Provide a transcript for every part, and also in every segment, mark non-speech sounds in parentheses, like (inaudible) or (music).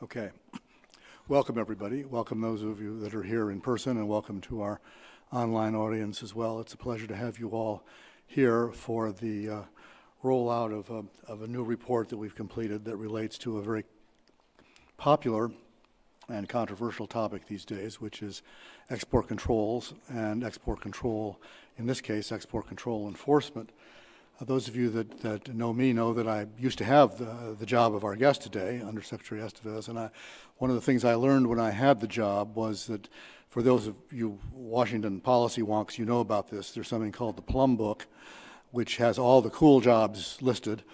Okay. Welcome, everybody. Welcome those of you that are here in person, and welcome to our online audience as well. It's a pleasure to have you all here for the uh, rollout of a, of a new report that we've completed that relates to a very popular and controversial topic these days, which is export controls and export control, in this case, export control enforcement. Uh, those of you that, that know me know that I used to have the, the job of our guest today, Undersecretary Estevez, and I, one of the things I learned when I had the job was that for those of you Washington policy wonks, you know about this, there's something called the Plum Book, which has all the cool jobs listed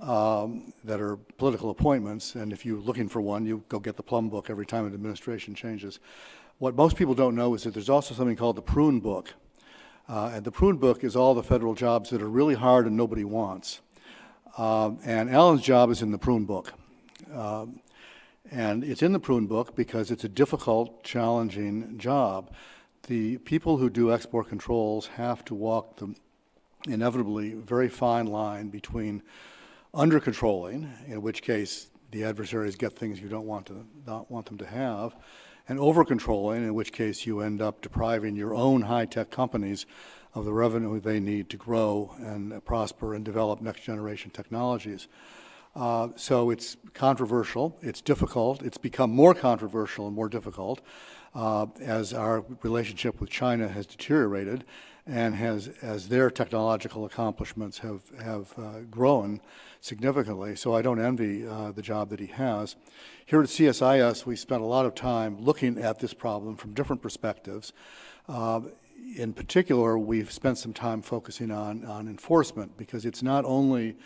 um, that are political appointments, and if you're looking for one, you go get the Plum Book every time an administration changes. What most people don't know is that there's also something called the Prune Book, uh, and the prune book is all the federal jobs that are really hard and nobody wants. Um, and Alan's job is in the prune book. Um, and it's in the prune book because it's a difficult, challenging job. The people who do export controls have to walk the inevitably very fine line between under controlling, in which case the adversaries get things you don't want to not want them to have, and over-controlling, in which case you end up depriving your own high-tech companies of the revenue they need to grow and prosper and develop next-generation technologies. Uh, so it's controversial, it's difficult, it's become more controversial and more difficult uh, as our relationship with China has deteriorated and has, as their technological accomplishments have, have uh, grown significantly. So I don't envy uh, the job that he has. Here at CSIS, we spent a lot of time looking at this problem from different perspectives. Uh, in particular, we've spent some time focusing on, on enforcement because it's not only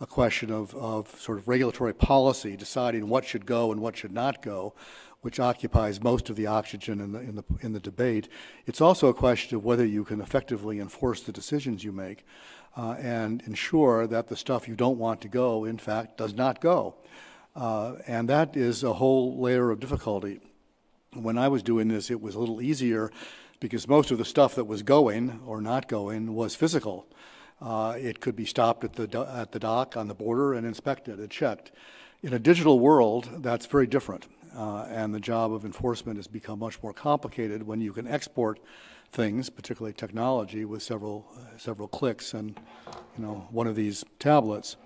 a question of, of sort of regulatory policy, deciding what should go and what should not go, which occupies most of the oxygen in the, in the, in the debate. It's also a question of whether you can effectively enforce the decisions you make uh, and ensure that the stuff you don't want to go, in fact, does not go. Uh, and that is a whole layer of difficulty. When I was doing this, it was a little easier because most of the stuff that was going or not going was physical. Uh, it could be stopped at the, at the dock on the border and inspected and checked. In a digital world, that's very different uh, and the job of enforcement has become much more complicated when you can export things, particularly technology, with several uh, several clicks and you know one of these tablets.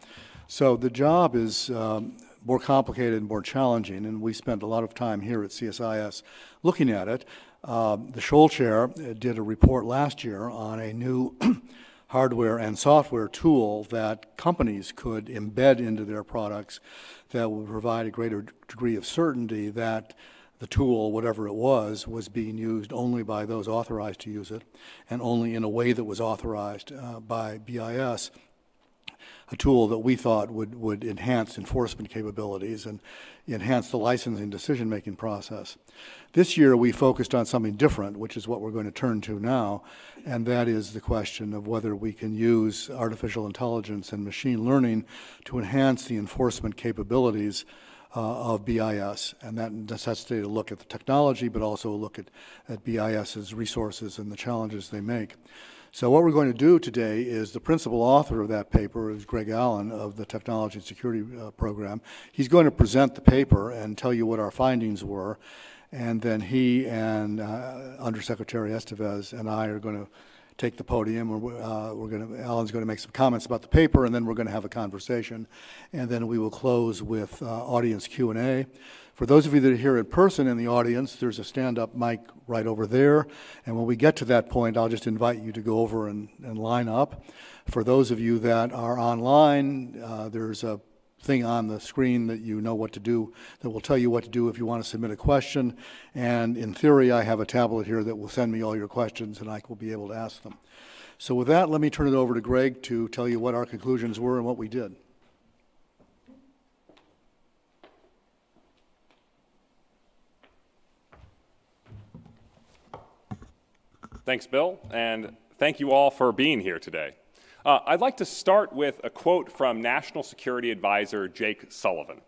So the job is um, more complicated and more challenging, and we spent a lot of time here at CSIS looking at it. Uh, the Scholl Chair uh, did a report last year on a new (clears throat) hardware and software tool that companies could embed into their products that would provide a greater degree of certainty that the tool, whatever it was, was being used only by those authorized to use it and only in a way that was authorized uh, by BIS a tool that we thought would, would enhance enforcement capabilities and enhance the licensing decision-making process. This year we focused on something different, which is what we're going to turn to now, and that is the question of whether we can use artificial intelligence and machine learning to enhance the enforcement capabilities uh, of BIS, and that necessitated a look at the technology, but also a look at, at BIS's resources and the challenges they make. So what we're going to do today is the principal author of that paper is Greg Allen of the Technology and Security uh, Program. He's going to present the paper and tell you what our findings were, and then he and uh, Undersecretary Estevez and I are going to take the podium. We're, uh, we're going to, Alan's going to make some comments about the paper, and then we're going to have a conversation, and then we will close with uh, audience Q&A. For those of you that are here in person in the audience, there's a stand-up mic right over there. And when we get to that point, I'll just invite you to go over and, and line up. For those of you that are online, uh, there's a thing on the screen that you know what to do, that will tell you what to do if you want to submit a question. And in theory, I have a tablet here that will send me all your questions and I will be able to ask them. So with that, let me turn it over to Greg to tell you what our conclusions were and what we did. Thanks, Bill, and thank you all for being here today. Uh, I'd like to start with a quote from National Security Advisor Jake Sullivan,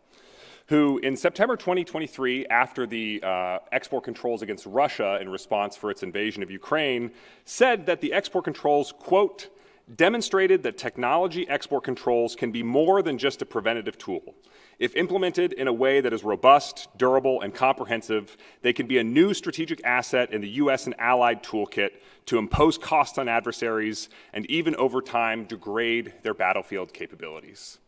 who in September 2023, after the uh, export controls against Russia in response for its invasion of Ukraine, said that the export controls, quote, demonstrated that technology export controls can be more than just a preventative tool. If implemented in a way that is robust, durable, and comprehensive, they can be a new strategic asset in the U.S. and allied toolkit to impose costs on adversaries and even over time degrade their battlefield capabilities.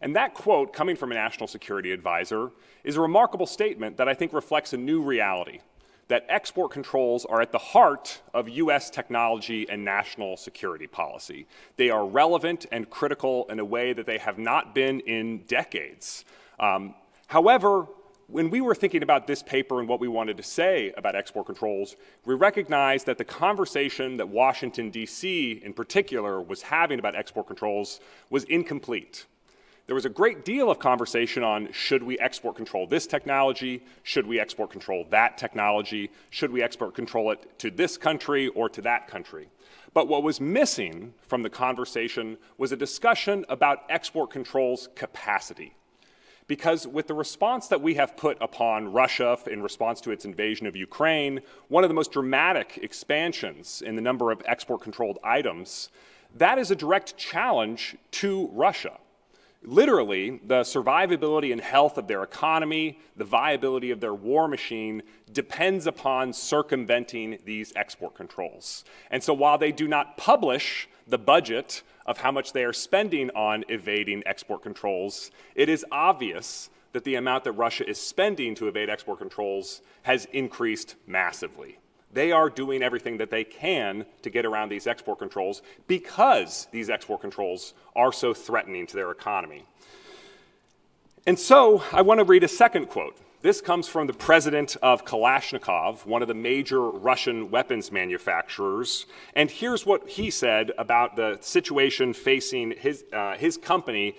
And that quote, coming from a national security advisor, is a remarkable statement that I think reflects a new reality that export controls are at the heart of U.S. technology and national security policy. They are relevant and critical in a way that they have not been in decades. Um, however, when we were thinking about this paper and what we wanted to say about export controls, we recognized that the conversation that Washington, D.C. in particular was having about export controls was incomplete. There was a great deal of conversation on should we export control this technology? Should we export control that technology? Should we export control it to this country or to that country? But what was missing from the conversation was a discussion about export control's capacity. Because with the response that we have put upon Russia in response to its invasion of Ukraine, one of the most dramatic expansions in the number of export controlled items, that is a direct challenge to Russia. Literally, the survivability and health of their economy, the viability of their war machine depends upon circumventing these export controls. And so while they do not publish the budget of how much they are spending on evading export controls, it is obvious that the amount that Russia is spending to evade export controls has increased massively. They are doing everything that they can to get around these export controls because these export controls are so threatening to their economy. And so I want to read a second quote. This comes from the president of Kalashnikov, one of the major Russian weapons manufacturers. And here's what he said about the situation facing his, uh, his company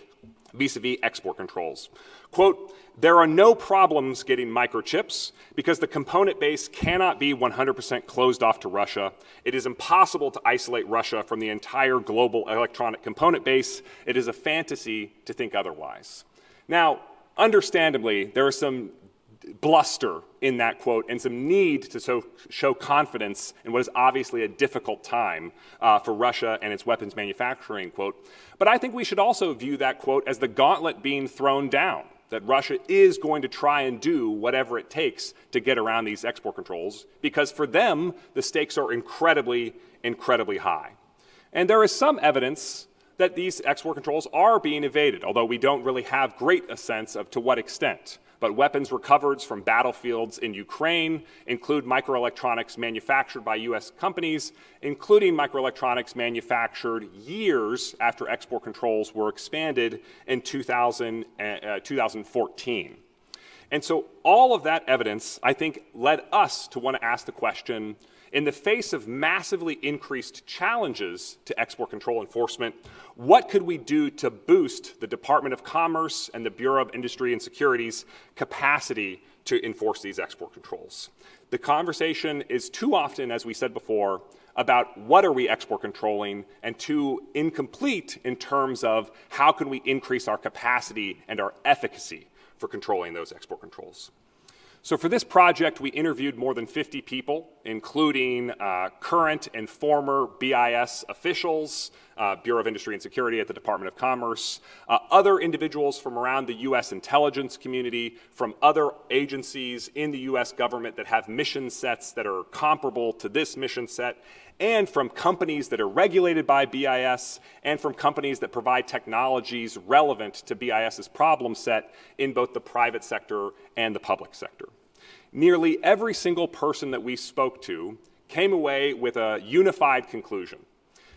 vis a vis export controls. Quote, there are no problems getting microchips because the component base cannot be 100% closed off to Russia. It is impossible to isolate Russia from the entire global electronic component base. It is a fantasy to think otherwise. Now, understandably, there are some bluster in that quote and some need to so, show confidence in what is obviously a difficult time uh, for Russia and its weapons manufacturing quote. But I think we should also view that quote as the gauntlet being thrown down that Russia is going to try and do whatever it takes to get around these export controls because for them, the stakes are incredibly, incredibly high. And there is some evidence that these export controls are being evaded, although we don't really have great a sense of to what extent but weapons recovered from battlefields in Ukraine include microelectronics manufactured by U.S. companies, including microelectronics manufactured years after export controls were expanded in 2000, uh, 2014. And so all of that evidence, I think, led us to want to ask the question in the face of massively increased challenges to export control enforcement, what could we do to boost the Department of Commerce and the Bureau of Industry and Security's capacity to enforce these export controls? The conversation is too often, as we said before, about what are we export controlling and too incomplete in terms of how can we increase our capacity and our efficacy for controlling those export controls. So for this project, we interviewed more than 50 people, including uh, current and former BIS officials, uh, Bureau of Industry and Security at the Department of Commerce, uh, other individuals from around the U.S. intelligence community, from other agencies in the U.S. government that have mission sets that are comparable to this mission set, and from companies that are regulated by BIS, and from companies that provide technologies relevant to BIS's problem set in both the private sector and the public sector. Nearly every single person that we spoke to came away with a unified conclusion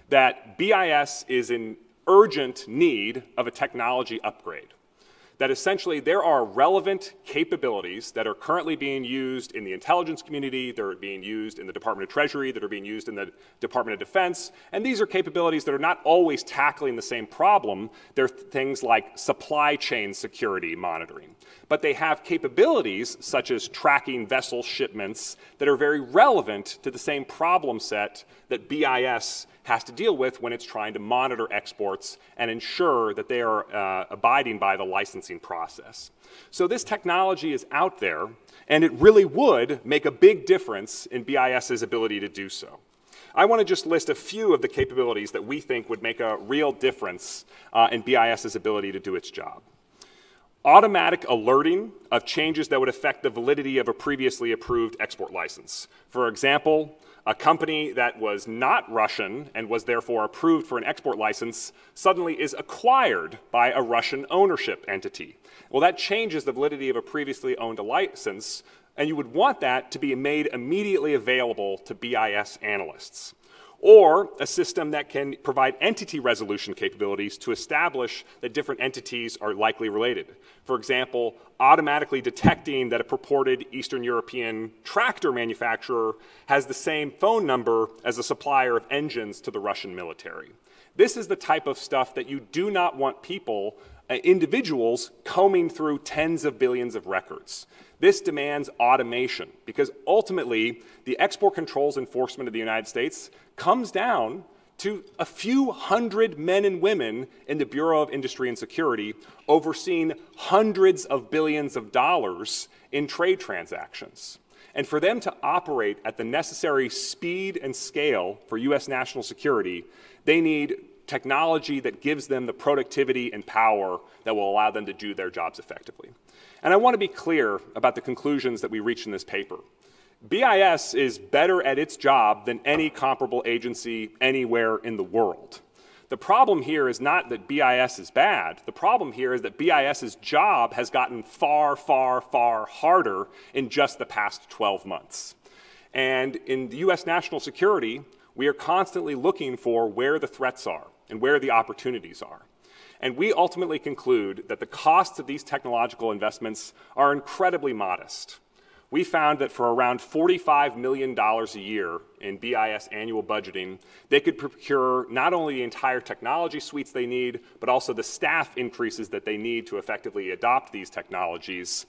that BIS is in urgent need of a technology upgrade that essentially there are relevant capabilities that are currently being used in the intelligence community, that are being used in the Department of Treasury, that are being used in the Department of Defense, and these are capabilities that are not always tackling the same problem. They're things like supply chain security monitoring. But they have capabilities such as tracking vessel shipments that are very relevant to the same problem set that BIS has to deal with when it's trying to monitor exports and ensure that they are uh, abiding by the licensing process. So this technology is out there, and it really would make a big difference in BIS's ability to do so. I want to just list a few of the capabilities that we think would make a real difference uh, in BIS's ability to do its job. Automatic alerting of changes that would affect the validity of a previously approved export license. For example, a company that was not Russian and was therefore approved for an export license suddenly is acquired by a Russian ownership entity. Well, that changes the validity of a previously owned license, and you would want that to be made immediately available to BIS analysts or a system that can provide entity resolution capabilities to establish that different entities are likely related. For example, automatically detecting that a purported Eastern European tractor manufacturer has the same phone number as a supplier of engines to the Russian military. This is the type of stuff that you do not want people, uh, individuals, combing through tens of billions of records. This demands automation because ultimately the export controls enforcement of the United States comes down to a few hundred men and women in the Bureau of Industry and Security overseeing hundreds of billions of dollars in trade transactions. And for them to operate at the necessary speed and scale for U.S. national security, they need technology that gives them the productivity and power that will allow them to do their jobs effectively. And I want to be clear about the conclusions that we reach in this paper. BIS is better at its job than any comparable agency anywhere in the world. The problem here is not that BIS is bad. The problem here is that BIS's job has gotten far, far, far harder in just the past 12 months. And in US national security, we are constantly looking for where the threats are and where the opportunities are. And we ultimately conclude that the costs of these technological investments are incredibly modest. We found that for around $45 million a year in BIS annual budgeting, they could procure not only the entire technology suites they need, but also the staff increases that they need to effectively adopt these technologies.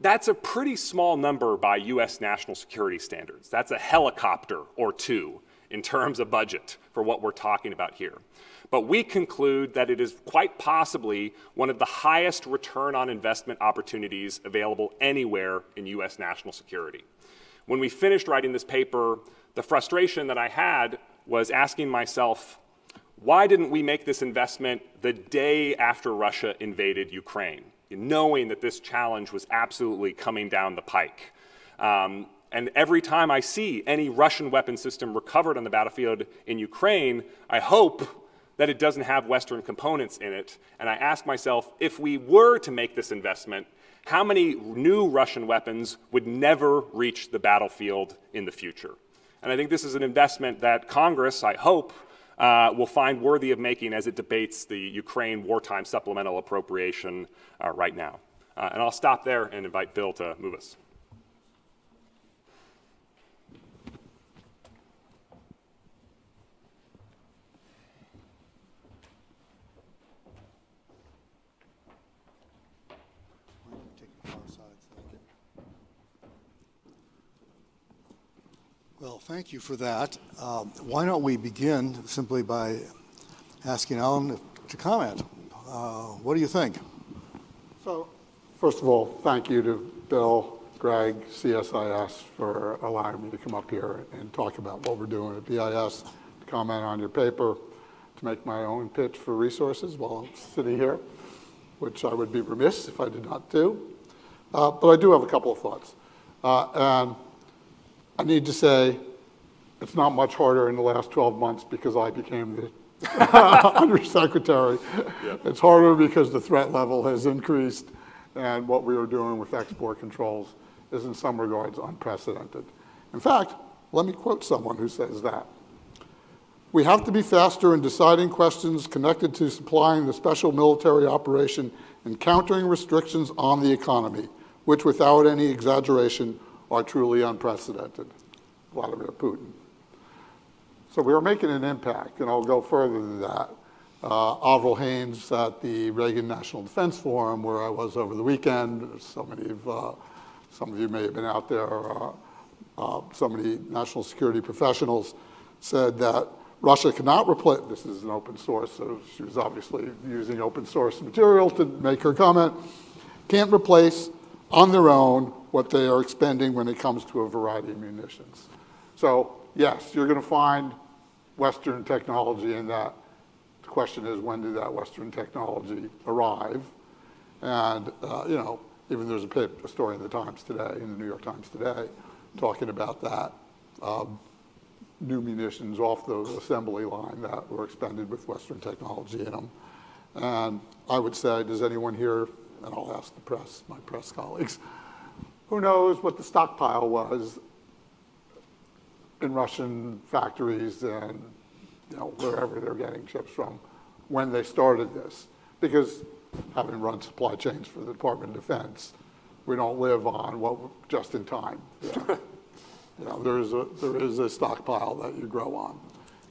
That's a pretty small number by US national security standards. That's a helicopter or two in terms of budget for what we're talking about here. But we conclude that it is quite possibly one of the highest return on investment opportunities available anywhere in US national security. When we finished writing this paper, the frustration that I had was asking myself, why didn't we make this investment the day after Russia invaded Ukraine, knowing that this challenge was absolutely coming down the pike? Um, and every time I see any Russian weapon system recovered on the battlefield in Ukraine, I hope that it doesn't have Western components in it. And I ask myself, if we were to make this investment, how many new Russian weapons would never reach the battlefield in the future? And I think this is an investment that Congress, I hope, uh, will find worthy of making as it debates the Ukraine wartime supplemental appropriation uh, right now. Uh, and I'll stop there and invite Bill to move us. Well, thank you for that. Um, why don't we begin simply by asking Alan to comment? Uh, what do you think? So, first of all, thank you to Bill, Greg, CSIS for allowing me to come up here and talk about what we're doing at BIS, to comment on your paper, to make my own pitch for resources while I'm sitting here, which I would be remiss if I did not do. Uh, but I do have a couple of thoughts. Uh, and I need to say it's not much harder in the last 12 months because I became the (laughs) undersecretary. Yep. It's harder because the threat level has increased and what we are doing with export controls is in some regards unprecedented. In fact, let me quote someone who says that. We have to be faster in deciding questions connected to supplying the special military operation and countering restrictions on the economy, which without any exaggeration are truly unprecedented. Vladimir Putin. So we are making an impact, and I'll go further than that. Uh, Avril Haines at the Reagan National Defense Forum, where I was over the weekend. So many of, uh, some of you may have been out there. Uh, uh so many national security professionals said that Russia cannot replace, this is an open source, so she was obviously using open source material to make her comment, can't replace on their own what they are expending when it comes to a variety of munitions. So yes, you're going to find Western technology in that. The question is, when did that Western technology arrive? And, uh, you know, even there's a paper, a story in the Times today, in the New York Times today, talking about that. um, New munitions off the assembly line that were expended with Western technology in them. And I would say, does anyone here, and I'll ask the press, my press colleagues, who knows what the stockpile was in Russian factories and, you know, wherever they're getting chips from when they started this? Because having run supply chains for the Department of Defense, we don't live on what, just in time. Yeah. (laughs) You know, there is a, there is a stockpile that you grow on.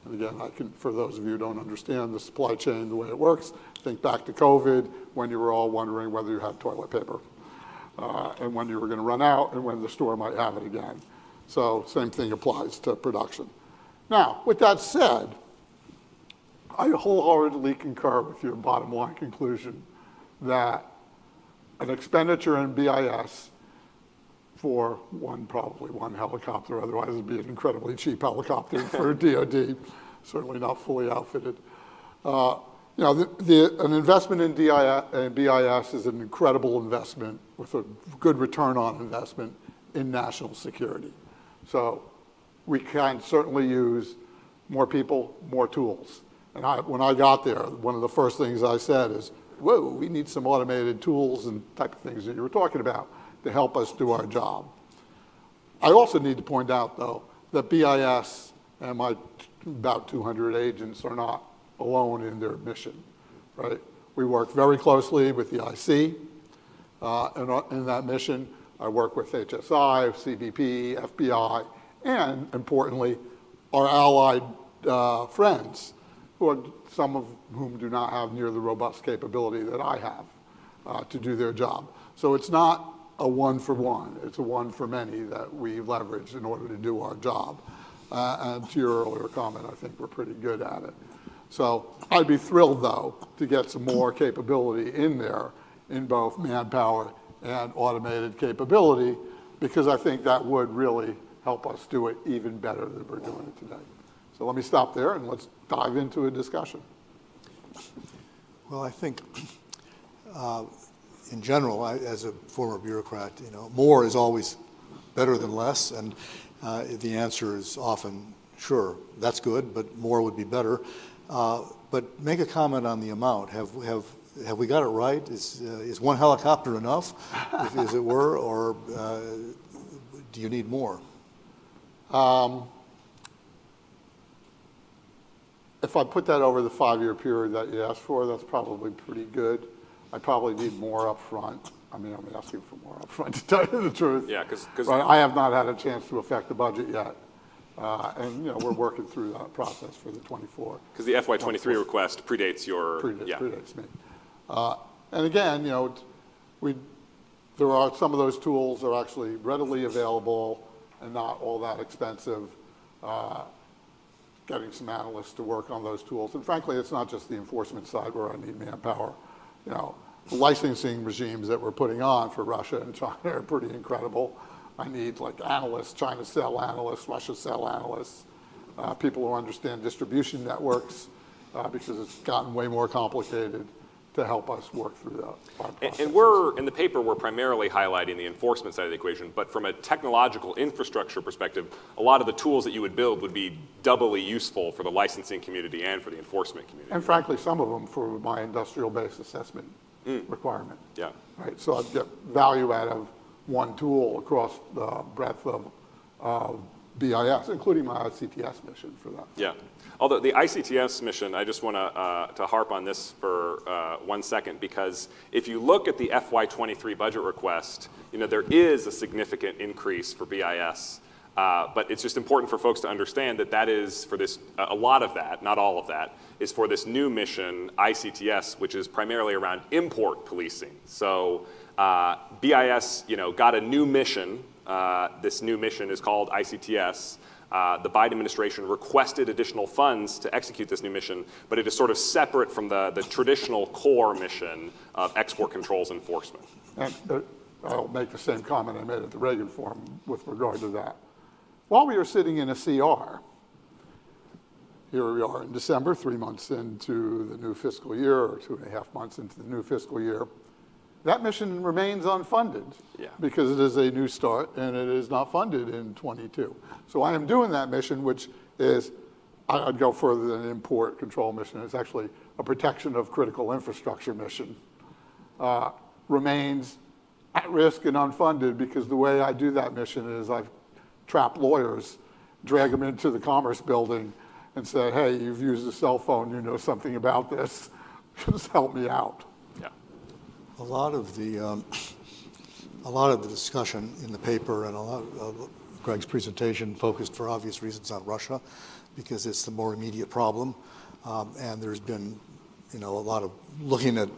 And again, I can, for those of you who don't understand the supply chain, the way it works, think back to COVID, when you were all wondering whether you had toilet paper, uh, and when you were gonna run out, and when the store might have it again. So same thing applies to production. Now, with that said, I wholeheartedly concur with your bottom line conclusion that an expenditure in BIS for one, probably one helicopter, otherwise it'd be an incredibly cheap helicopter for a (laughs) DOD, certainly not fully outfitted. Uh, You know, the, the, an investment in DI, in BIS is an incredible investment with a good return on investment in national security. So we can certainly use more people, more tools. And I, when I got there, one of the first things I said is, whoa, we need some automated tools and type of things that you were talking about to help us do our job. I also need to point out, though, that BIS and my about 200 agents are not alone in their mission, right? We work very closely with the IC uh, in, in that mission. I work with HSI, CBP, FBI, and importantly, our allied uh, friends, who are, some of whom do not have near the robust capability that I have uh, to do their job. So it's not a one for one, it's a one for many that we leverage in order to do our job. Uh, And to your earlier comment, I think we're pretty good at it. So I'd be thrilled, though, to get some more capability in there in both manpower and automated capability, because I think that would really help us do it even better than we're doing it today. So let me stop there and let's dive into a discussion. Well, I think, uh, in general, I- as a former bureaucrat, you know, more is always better than less, and uh, the answer is often, sure, that's good, but more would be better. Uh, But make a comment on the amount. Have, have, have we got it right? Is, uh, is one helicopter enough, if- as it were, or uh, do you need more? If I put that over the five-year period that you asked for, that's probably pretty good. I probably need more upfront. I mean, I'm asking for more upfront, (laughs) to tell you the truth. Yeah, 'cause- 'cause- But I have not had a chance to affect the budget yet. Uh, And, you know, we're working through that process for the 24. Because the FY '23 request predates your, Predates yeah. predates me. Uh, And again, you know, we, there are, some of those tools are actually readily available and not all that expensive. Uh, Getting some analysts to work on those tools. And frankly, it's not just the enforcement side where I need manpower. You know, the licensing regimes that we're putting on for Russia and China are pretty incredible. I need like analysts, China cell analysts, Russia cell analysts, uh, people who understand distribution networks, uh, because it's gotten way more complicated to help us work through that. And- And we're, in the paper, we're primarily highlighting the enforcement side of the equation, but from a technological infrastructure perspective, a lot of the tools that you would build would be doubly useful for the licensing community and for the enforcement community. And frankly, some of them for my industrial based assessment mm. requirement. Yeah. Right, so I'd get value out of one tool across the breadth of, of BIS, including my ICTS mission for that. Yeah. Although the ICTS mission, I just want to, uh, to harp on this for uh, one second, because if you look at the FY '23 budget request, you know, there is a significant increase for BIS. Uh, But it's just important for folks to understand that that is for this, a a lot of that, not all of that, is for this new mission, ICTS, which is primarily around import policing. So uh, BIS, you know, got a new mission. Uh, This new mission is called ICTS. Uh, The Biden administration requested additional funds to execute this new mission, but it is sort of separate from the, the traditional core mission of export controls enforcement. And I'll make the same comment I made at the Reagan Forum with regard to that. while we were sitting in a CR, here we are in December, three months into the new fiscal year, or two and a half months into the new fiscal year. That mission remains unfunded. Yeah. Because it is a new start and it is not funded in '22. So I am doing that mission, which is, I'd go further than an import control mission. It's actually a protection of critical infrastructure mission. uh, Remains at risk and unfunded because the way I do that mission is I trap lawyers, drag them into the Commerce Building and say, hey, you've used a cell phone, you know something about this, (laughs) just help me out. A lot of the, um, (coughs) a lot of the discussion in the paper and a lot of Greg's presentation focused for obvious reasons on Russia because it's the more immediate problem. Um, And there's been, you know, a lot of looking at,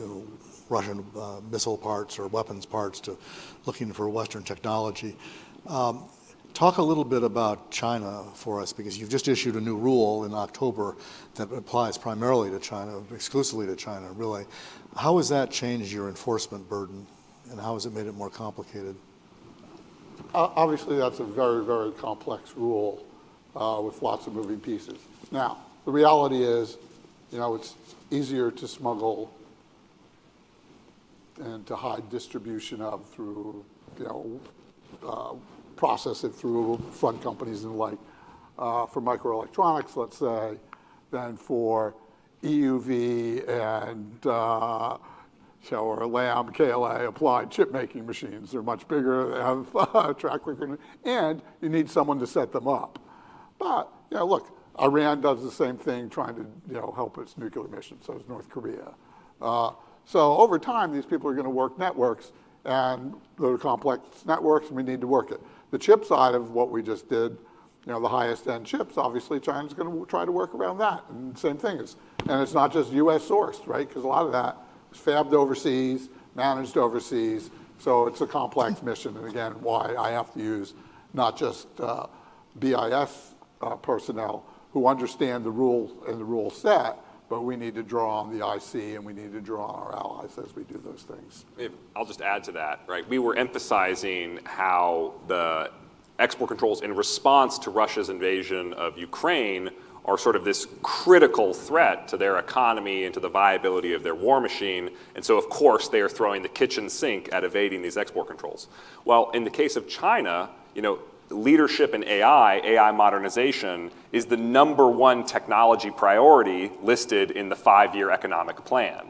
you know, Russian uh, missile parts or weapons parts to looking for Western technology. Um, Talk a little bit about China for us, because you've just issued a new rule in October that applies primarily to China, exclusively to China, really. How has that changed your enforcement burden, and how has it made it more complicated? O- Obviously, that's a very, very complex rule uh, with lots of moving pieces. Now, the reality is, you know, it's easier to smuggle and to hide distribution of through, you know, uh, process it through front companies and like, uh, for microelectronics, let's say, than for EUV and, uh, or Lam, KLA, applied chip-making machines. They're much bigger, they have (laughs) a track record, and you need someone to set them up. But, you know, look, Iran does the same thing trying to, you know, help its nuclear mission, so does North Korea. Uh, so over time, these people are going to work networks, and they're complex networks, and we need to work it. The chip side of what we just did, you know, the highest end chips, obviously China's going to try to work around that. And same thing is, and it's not just US sourced, right? Because a lot of that is fabbed overseas, managed overseas. So it's a complex mission. And again, why I have to use not just uh, BIS uh, personnel who understand the rule and the rule set, but we need to draw on the IC and we need to draw on our allies as we do those things. I'll just add to that, right? We were emphasizing how the export controls in response to Russia's invasion of Ukraine are sort of this critical threat to their economy and to the viability of their war machine. And so, of course, they are throwing the kitchen sink at evading these export controls. Well, in the case of China, you know, leadership in AI, AI modernization, is the number one technology priority listed in the five-year economic plan.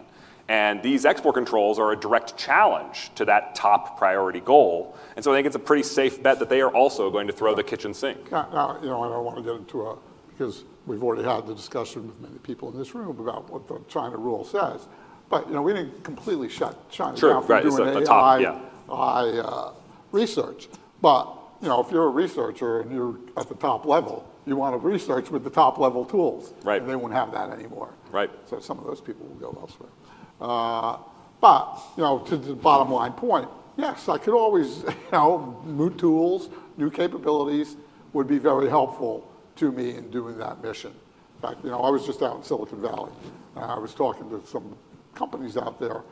And these export controls are a direct challenge to that top priority goal. And so I think it's a pretty safe bet that they are also going to throw the kitchen sink. Now, now, you know, I don't want to get into a, because we've already had the discussion with many people in this room about what the China rule says. But, you know, we didn't completely shut China Sure, down from right, it's doing the AI, top, yeah. AI, uh, research. But, you know, if you're a researcher and you're at the top level, you want to research with the top level tools. Right. And they won't have that anymore. Right. So some of those people will go elsewhere. Uh, But, you know, to the bottom line point, yes, I could always, (laughs) you know, new tools, new capabilities would be very helpful to me in doing that mission. In fact, you know, I was just out in Silicon Valley, I was talking to some companies out there,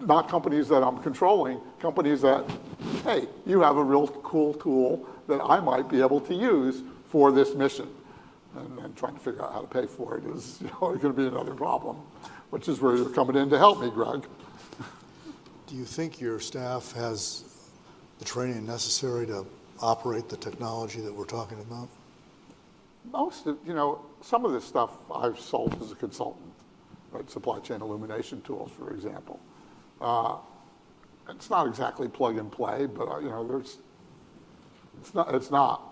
not companies that I'm controlling, companies that, hey, you have a real cool tool that I might be able to use for this mission. And then trying to figure out how to pay for it is, (laughs) you know, going to be another problem, which is where you're coming in to help me, Greg. Do you think your staff has the training necessary to operate the technology that we're talking about? Most of, you know, some of this stuff I've sold as a consultant, right? Supply chain illumination tools, for example. Uh, It's not exactly plug and play, but, uh, you know, there's, it's not, it's not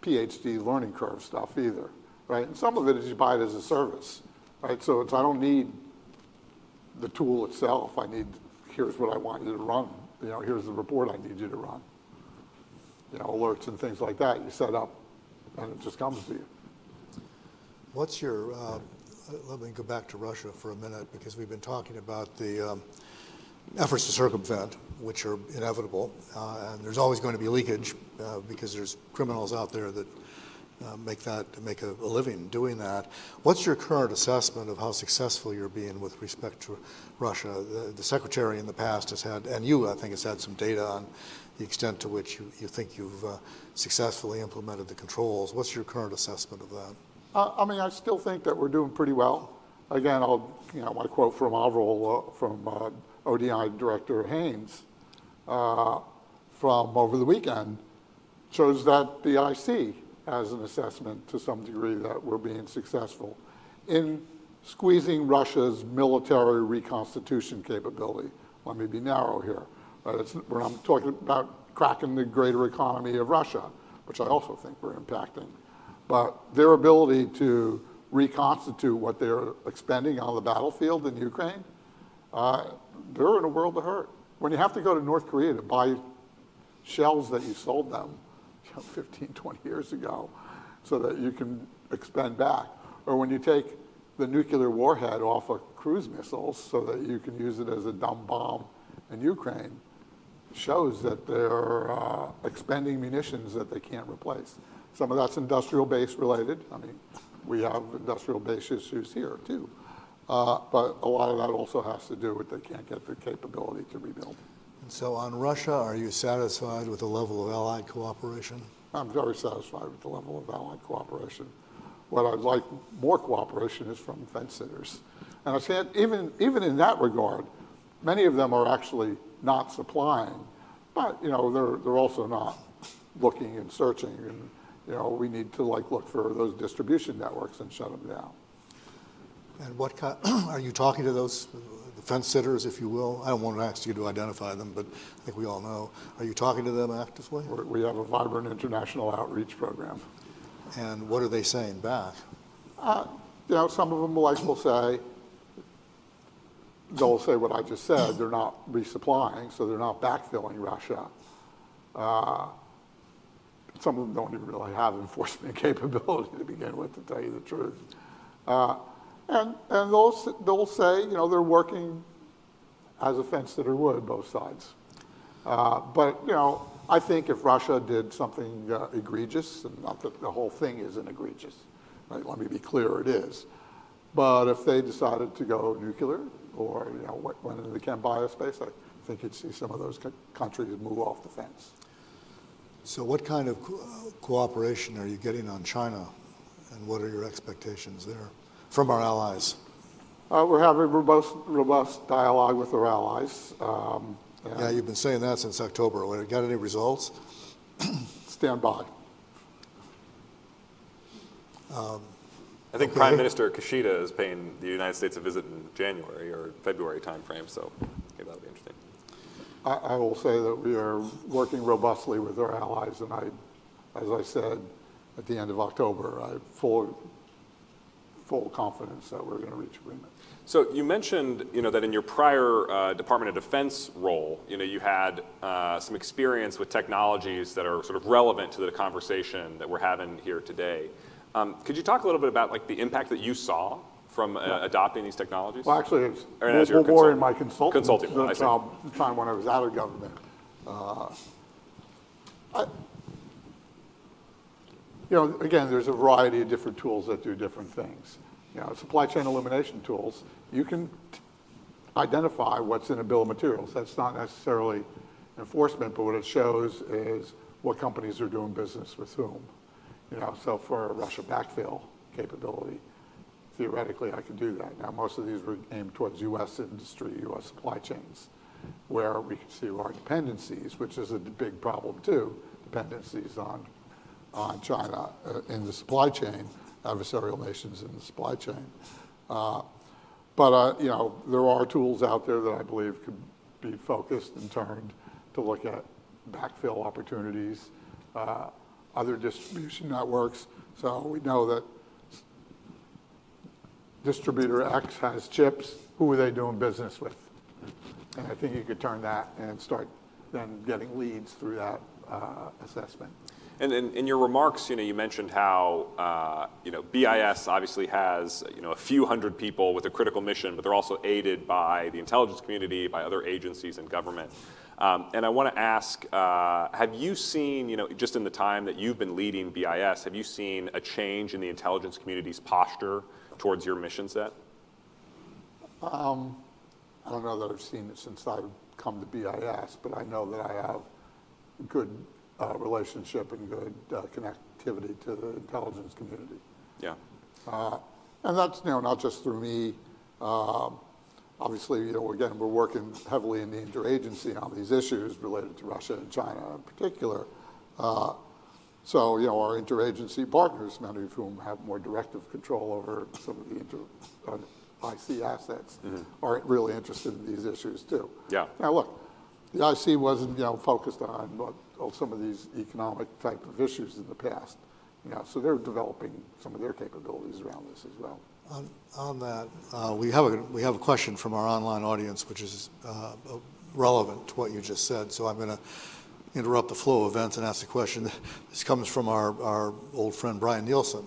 PhD learning curve stuff either, right? And some of it is you buy it as a service, right? So it's, I don't need the tool itself. I need, here's what I want you to run. You know, here's the report I need you to run. You know, alerts and things like that, you set up, and it just comes to you. What's your, uh, let me go back to Russia for a minute, because we've been talking about the um, efforts to circumvent, which are inevitable, uh, and there's always going to be leakage, uh, because there's criminals out there that, uh, make that, make a a living doing that. What's your current assessment of how successful you're being with respect to Russia? The- The Secretary in the past has had, and you, I think, has had some data on the extent to which you, you think you've uh, successfully implemented the controls. What's your current assessment of that? Uh, I mean, I still think that we're doing pretty well. Again, I'll, you know, my quote from Avril, uh, from uh, ODI Director Haines from over the weekend shows that the IC has an assessment to some degree that we're being successful in squeezing Russia's military reconstitution capability. Let me be narrow here. We're not talking about cracking the greater economy of Russia, which I also think we're impacting. But their ability to reconstitute what they're expending on the battlefield in Ukraine, uh, they're in a world of hurt. When you have to go to North Korea to buy shells that you sold them (laughs) you know, 15, 20 years ago so that you can expend back, or when you take the nuclear warhead off of cruise missiles so that you can use it as a dumb bomb in Ukraine, shows that they're uh, expending munitions that they can't replace. Some of that's industrial base related. I mean, we have industrial base issues here too. Uh, but a lot of that also has to do with they can't get the capability to rebuild. And so on Russia, are you satisfied with the level of allied cooperation? I'm very satisfied with the level of allied cooperation. What I'd like more cooperation is from fence sitters. And I said, even, even in that regard, many of them are actually not supplying, but, you know, they're, they're also not looking and searching. And, you know, we need to like look for those distribution networks and shut them down. And what kind, (clears throat) are you talking to those fence sitters, if you will? I don't want to ask you to identify them, but I think we all know. Are you talking to them actively? We're, we have a vibrant international outreach program. And what are they saying back? Uh, you know, some of them like will say, they'll say what I just said. They're not resupplying, so they're not backfilling Russia. Uh, some of them don't even really have enforcement (laughs) capability to begin with, to tell you the truth. Uh, and and they'll, they'll say, you know, they're working as a fence sitter would, both sides. Uh, But, you know, I think if Russia did something uh, egregious, and not that the whole thing isn't egregious, right, let me be clear, it is. But if they decided to go nuclear, or, you know, went into the chem space, I think you'd see some of those co- countries move off the fence. So what kind of co- cooperation are you getting on China? And what are your expectations there from our allies? Uh, We're having robust, robust dialogue with our allies. um, Yeah, you've been saying that since October. Got any results? (clears throat) Stand by. I think Prime Minister Kishida is paying the United States a visit in January or February timeframe, so maybe that'll be interesting. I, I will say that we are working robustly with our allies, and I, as I said at the end of October, I have full, confidence that we're going to reach agreement. So you mentioned, you know, that in your prior uh, Department of Defense role, you know, you had uh, some experience with technologies that are sort of relevant to the conversation that we're having here today. Um, could you talk a little bit about like the impact that you saw from uh, adopting these technologies? Well, actually, it's Or as more in my consulting Consulting role, I see. job, time when I was out of government. Uh, I- You know, again, there's a variety of different tools that do different things. You know, supply chain illumination tools, you can identify what's in a bill of materials. That's not necessarily enforcement, but what it shows is what companies are doing business with whom. You know, so for a Russia backfill capability, theoretically, I could do that. Now, most of these were aimed towards U.S. industry, U.S. supply chains, where we can see our dependencies, which is a big problem too, dependencies on, on China uh, in the supply chain, adversarial nations in the supply chain. Uh, But, uh, you know, there are tools out there that I believe could be focused and turned to look at backfill opportunities, uh, other distribution networks. So we know that distributor X has chips, who are they doing business with? And I think you could turn that and start then getting leads through that uh, assessment. And in, in your remarks, you know, you mentioned how, uh, you know, BIS obviously has, you know, a few hundred people with a critical mission, but they're also aided by the intelligence community, by other agencies and government. Um, and I want to ask, uh, have you seen, you know, just in the time that you've been leading BIS, have you seen a change in the intelligence community's posture towards your mission set? Um, I don't know that I've seen it since I've come to BIS, but I know that I have good uh, relationship and good uh, connectivity to the intelligence community. Yeah. Uh, And that's, you know, not just through me. Um, Obviously, you know, again, we're working heavily in the interagency on these issues related to Russia and China in particular. Uh, So, you know, our interagency partners, many of whom have more directive control over some of the inter, uh, IC assets, are really interested in these issues too. Yeah. Now, look, the IC wasn't, you know, focused on what, on some of these economic type of issues in the past. You know, so they're developing some of their capabilities around this as well. On, on that, uh, we have a, we have a question from our online audience, which is uh, relevant to what you just said, so I'm going to interrupt the flow of events and ask the question. (laughs) This comes from our, our old friend Brian Nielsen,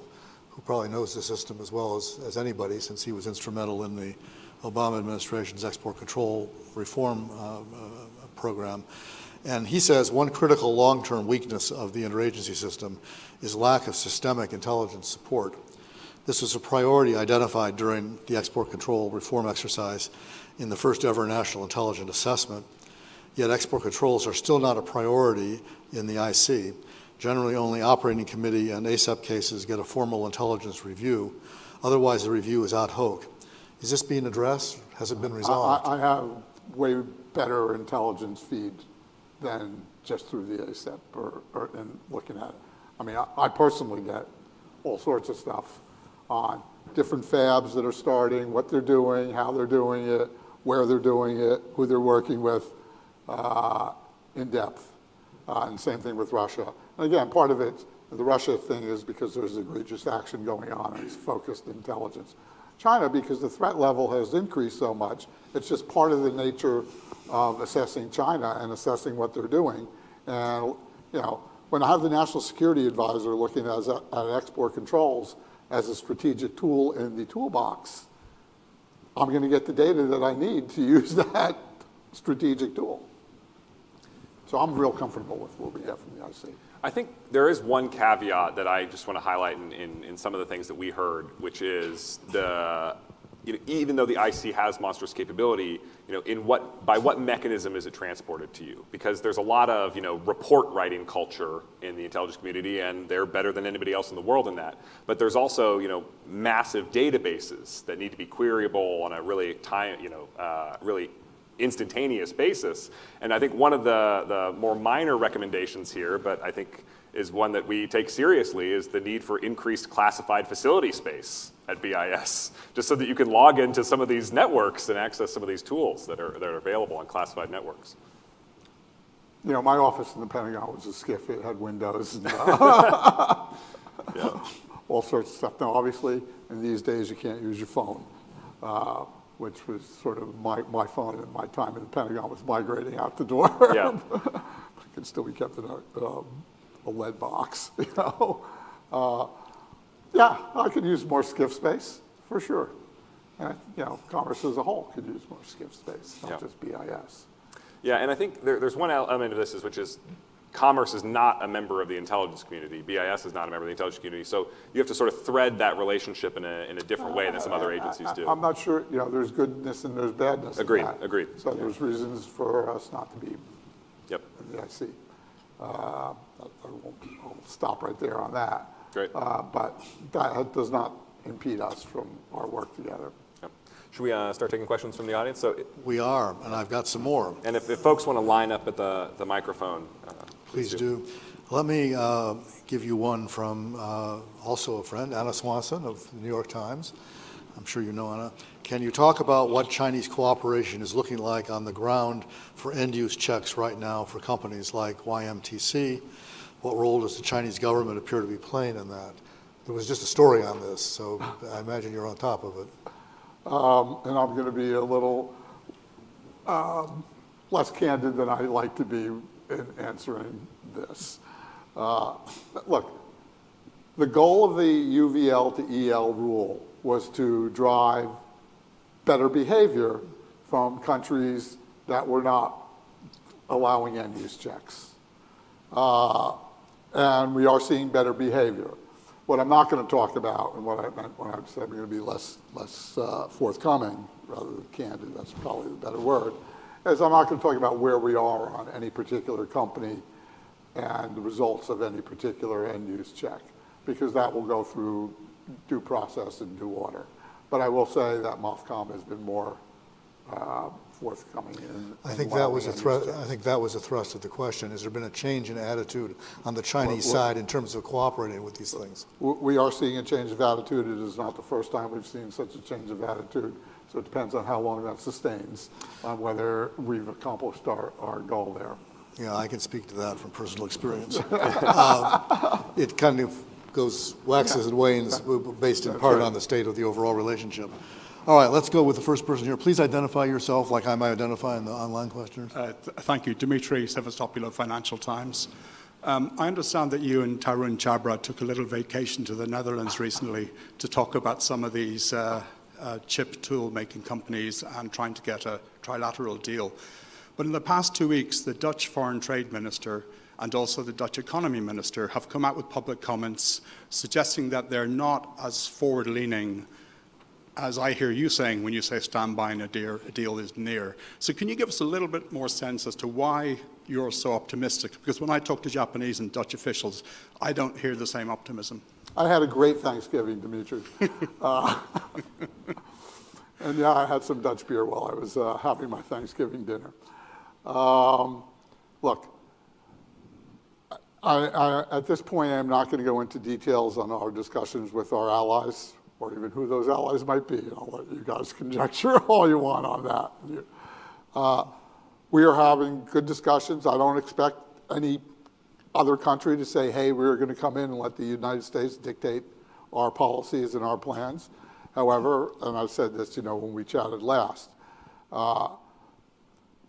who probably knows the system as well as, as anybody, since he was instrumental in the Obama administration's export control reform uh, uh, program. And he says one critical long-term weakness of the interagency system is lack of systemic intelligence support. This was a priority identified during the export control reform exercise in the first ever National Intelligence Assessment. Yet export controls are still not a priority in the IC. Generally, only operating committee and ACEP cases get a formal intelligence review. Otherwise, the review is ad hoc. Is this being addressed? Has it been I, resolved? I have way better intelligence feed than just through the ACEP or, or, and looking at it. I mean, I, I personally get all sorts of stuff on different fabs that are starting, what they're doing, how they're doing it, where they're doing it, who they're working with, uh, in depth. Uh, and same thing with Russia. And again, part of it, the Russia thing is because there's egregious action going on and it's focused intelligence. China, because the threat level has increased so much, it's just part of the nature of assessing China and assessing what they're doing. And, you know, when I have the National Security Advisor looking at, at export controls as a strategic tool in the toolbox, I'm going to get the data that I need to (laughs) use that strategic tool. So I'm real comfortable with what we get from the IC. I think there is one caveat that I just want to highlight in, in, in some of the things that we heard, which is the, you know, even though the IC has monstrous capability, you know, in what, by what mechanism is it transported to you? Because there's a lot of, you know, report writing culture in the intelligence community, and they're better than anybody else in the world in that. But there's also, you know, massive databases that need to be queryable on a really time, you know, uh, really instantaneous basis. And I think one of the, the more minor recommendations here, but I think is one that we take seriously, is the need for increased classified facility space at BIS, just so that you can log into some of these networks and access some of these tools that are, that are available on classified networks. You know, my office in the Pentagon was a SCIF. It had windows and (laughs) uh, all sorts of stuff. Now, obviously, in these days, you can't use your phone, uh, which was sort of my, my phone at my time in the Pentagon was migrating out the door. Yeah. (laughs) it can still be kept in a, um, a lead box, (laughs) you know. Uh, yeah, I could use more SCIF space, for sure. And, you know, commerce as a whole could use more SCIF space, not Yeah. just BIS. Yeah, and I think there, there's one element of this, is, which is commerce is not a member of the intelligence community. BIS is not a member of the intelligence community. So you have to sort of thread that relationship in a, in a different way than some other agencies do. I'm not sure, you know, there's goodness and there's badness. in Agreed, that. agreed. So there's reasons for us not to be Yep, in the IC. Uh, I I won't, I'll stop right there on that. Great. Uh, But that does not impede us from our work together. yep. Should we uh, start taking questions from the audience? So, We are, and I've got some more. and if, if folks want to line up at the, the microphone, uh, Please do. Let me uh, give you one from uh, also a friend, Ana Swanson of the New York Times. I'm sure you know Anna. Can you talk about what Chinese cooperation is looking like on the ground for end-use checks right now for companies like YMTC? What role does the Chinese government appear to be playing in that? There was just a story on this, so I imagine you're on top of it. Um, And I'm going to be a little um, less candid than I like to be in answering this. Uh, Look, the goal of the UVL to EL rule was to drive better behavior from countries that were not allowing end-use checks. Uh, And we are seeing better behavior. What I'm not going to talk about, and what I meant when I said I'm going to be less, less uh, forthcoming, rather than candid, that's probably the better word, is I'm not going to talk about where we are on any particular company and the results of any particular end-use check, because that will go through due process and due order. But I will say that MOFCOM has been more uh, forthcoming in. I think that was a thrust, I think that was a thrust of the question. Has there been a change in attitude on the Chinese Well, side in terms of cooperating with these things? We are seeing a change of attitude. It is not the first time we've seen such a change of attitude. So it depends on how long that sustains, on whether we've accomplished our, our goal there. Yeah, I can speak to that from personal experience. (laughs) Um, It kind of goes, waxes and wanes, based in part on the state of the overall relationship. All right, let's go with the first person here. Please identify yourself like I might identify in the online questioners. Uh, th- Thank you. Demetri Sevastopulo, Financial Times. Um, I understand that you and Tarun Chhabra took a little vacation to the Netherlands recently to talk about some of these uh, uh, chip tool-making companies and trying to get a trilateral deal. But in the past two weeks, the Dutch Foreign Trade Minister and also the Dutch Economy Minister have come out with public comments suggesting that they're not as forward-leaning as I hear you saying when you say stand by and a deal, a deal is near. So can you give us a little bit more sense as to why you're so optimistic? Because when I talk to Japanese and Dutch officials, I don't hear the same optimism. I had a great Thanksgiving, Demetri. (laughs) Uh, (laughs) And yeah, I had some Dutch beer while I was uh, having my Thanksgiving dinner. Um, Look, I, I, at this point, I'm not going to go into details on our discussions with our allies, or even who those allies might be. I'll let you guys (laughs) conjecture all you want on that. Uh, We are having good discussions. I don't expect any other country to say, hey, we're going to come in and let the United States dictate our policies and our plans. However, and I've said this, you know, when we chatted last, uh,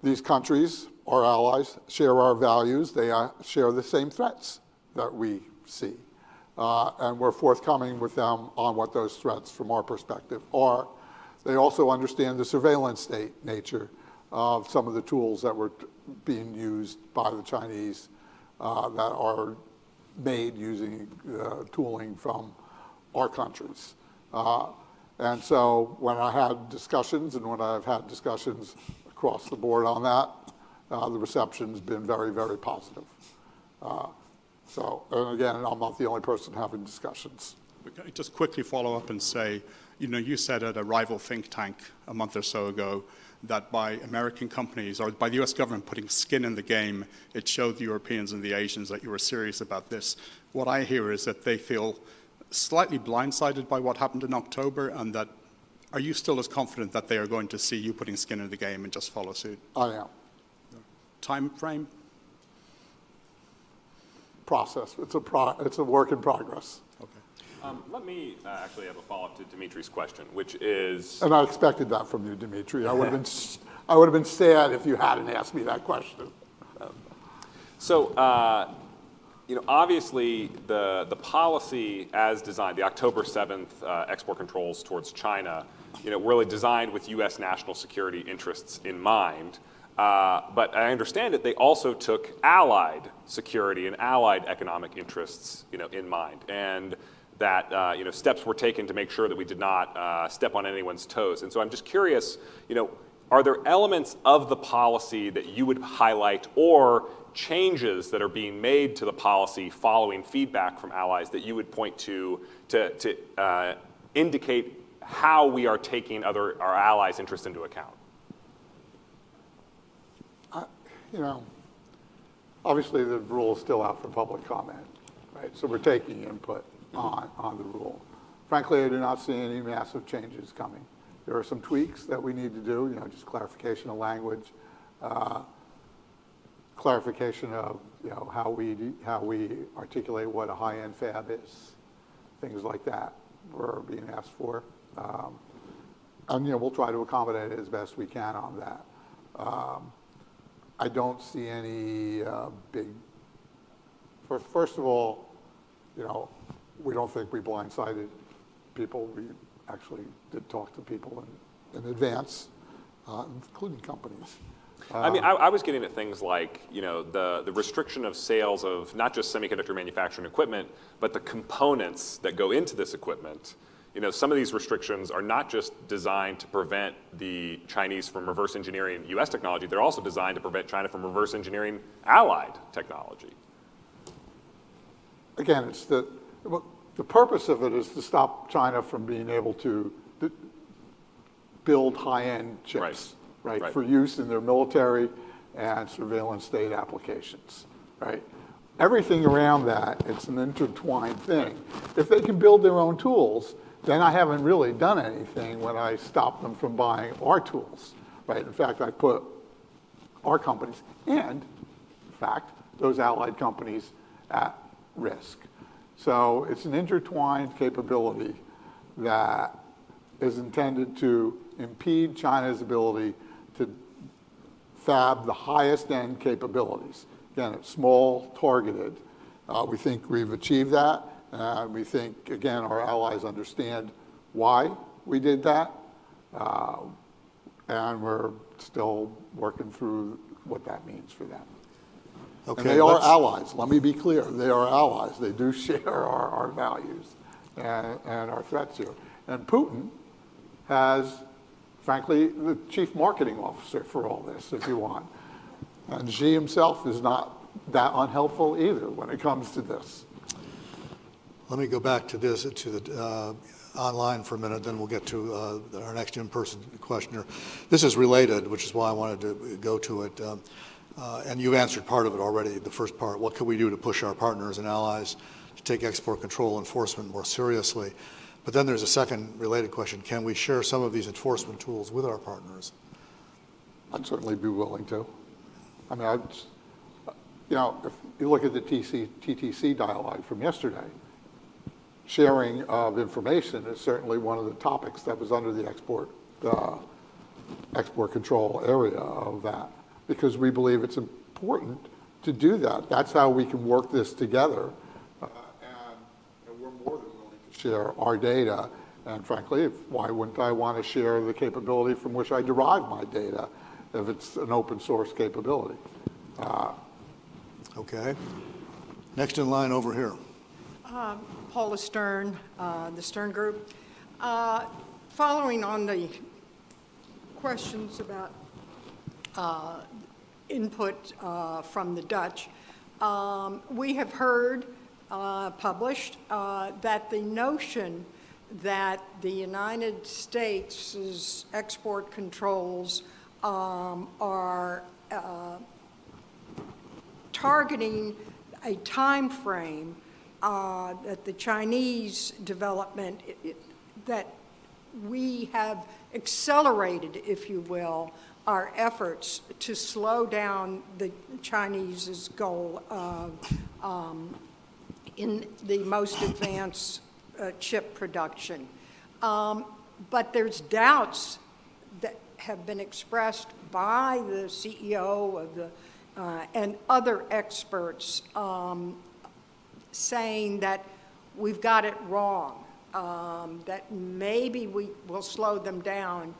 these countries, our allies, share our values. They uh, share the same threats that we see. Uh, and we're forthcoming with them on what those threats, from our perspective, are. They also understand the surveillance state nature of some of the tools that were being used by the Chinese uh, that are made using uh, tooling from our countries. Uh, and so when I had discussions and when I've had discussions across the board on that, uh, the reception's been very, very positive. Uh, so, and again, I'm not the only person having discussions. Just quickly follow up and say, you know, you said at a rival think tank a month or so ago that by American companies or by the US government putting skin in the game, it showed the Europeans and the Asians that you were serious about this. What I hear is that they feel slightly blindsided by what happened in October and that are you still as confident that they are going to see you putting skin in the game and just follow suit? I am. Time frame? Process. It's a pro, it's a work in progress. Um, let me uh, actually have a follow-up to Demetri's question, which is, And I expected that from you, Demetri. I would have been, (laughs) I would have been sad if you hadn't asked me that question. so, uh, you know, obviously, the, the policy as designed, the October 7th uh, export controls towards China, you know, really designed with U.S. national security interests in mind. Uh, but I understand that they also took allied security and allied economic interests, you know, in mind. And that uh, you know steps were taken to make sure that we did not uh, step on anyone's toes. And so I'm just curious, you know, are there elements of the policy that you would highlight or changes that are being made to the policy following feedback from allies that you would point to to, to uh, indicate how we are taking other our allies' interests into account? you know, obviously the rule is still out for public comment, right? So we're taking input on, on the rule. Frankly, I do not see any massive changes coming. There are some tweaks that we need to do, you know, just clarification of language, uh, clarification of, you know, how we, how we articulate what a high-end fab is, things like that were being asked for. Um, And, you know, we'll try to accommodate it as best we can on that. Um, I don't see any uh, big, fir- first of all, you know, we don't think we blindsided people. We actually did talk to people in, in advance, uh, including companies. I mean, I, I was getting at things like, you know, the, the restriction of sales of not just semiconductor manufacturing equipment, but the components that go into this equipment. You know, some of these restrictions are not just designed to prevent the Chinese from reverse engineering US technology, they're also designed to prevent China from reverse engineering allied technology. Again, it's the, well, the purpose of it is to stop China from being able to build high-end chips, Right. right? Right. For use in their military and surveillance state applications, right? Everything around that, it's an intertwined thing. If they can build their own tools, then I haven't really done anything when I stop them from buying our tools, right? In fact, I put our companies and, in fact, those allied companies at risk. So it's an intertwined capability that is intended to impede China's ability to fab the highest end capabilities. Again, it's small, targeted. Uh, we think we've achieved that. Uh, we think, again, our allies understand why we did that. Uh, and we're still working through what that means for them. And they are allies, let me be clear, they are allies. They do (laughs) share our, our values and, and our threats here. And Putin has, frankly, the chief marketing officer for all this, if you want. And Xi himself is not that unhelpful either when it comes to this. Let me go back to this, to the uh, online for a minute, then we'll get to uh, our next in-person questioner. This is related, which is why I wanted to go to it. Um, uh, And you've answered part of it already, the first part. What can we do to push our partners and allies to take export control enforcement more seriously? But then there's a second related question. Can we share some of these enforcement tools with our partners? I'd certainly be willing to. I mean, I'd, you know, if you look at the TC, TTC dialogue from yesterday, sharing of information is certainly one of the topics that was under the export, uh, export control area of that, because we believe it's important to do that. That's how we can work this together. Uh, And and we're more than willing to share our data. And frankly, why wouldn't I want to share the capability from which I derive my data if it's an open source capability? Okay? Next in line over here. Paula Stern, uh, the Stern Group. Uh, Following on the questions about uh, input uh, from the Dutch, um, we have heard, uh, published, uh, that the notion that the United States' export controls um, are uh, targeting a time frame uh, that the Chinese development, it- it- that we have accelerated, if you will, our efforts to slow down the Chinese's goal of um, in the most advanced uh, chip production. Um, But there's doubts that have been expressed by the CEO of the, uh, and other experts um, saying that we've got it wrong, um, that maybe we will slow them down,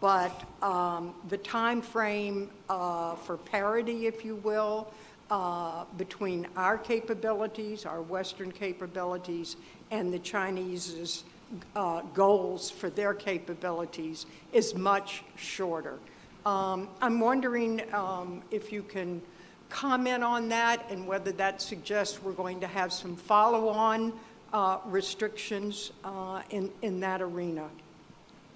but um, the timeframe uh, for parity, if you will, uh, between our capabilities, our Western capabilities, and the Chinese's uh, goals for their capabilities is much shorter. Um, I'm wondering um, if you can comment on that and whether that suggests we're going to have some follow-on uh, restrictions uh, in, in that arena.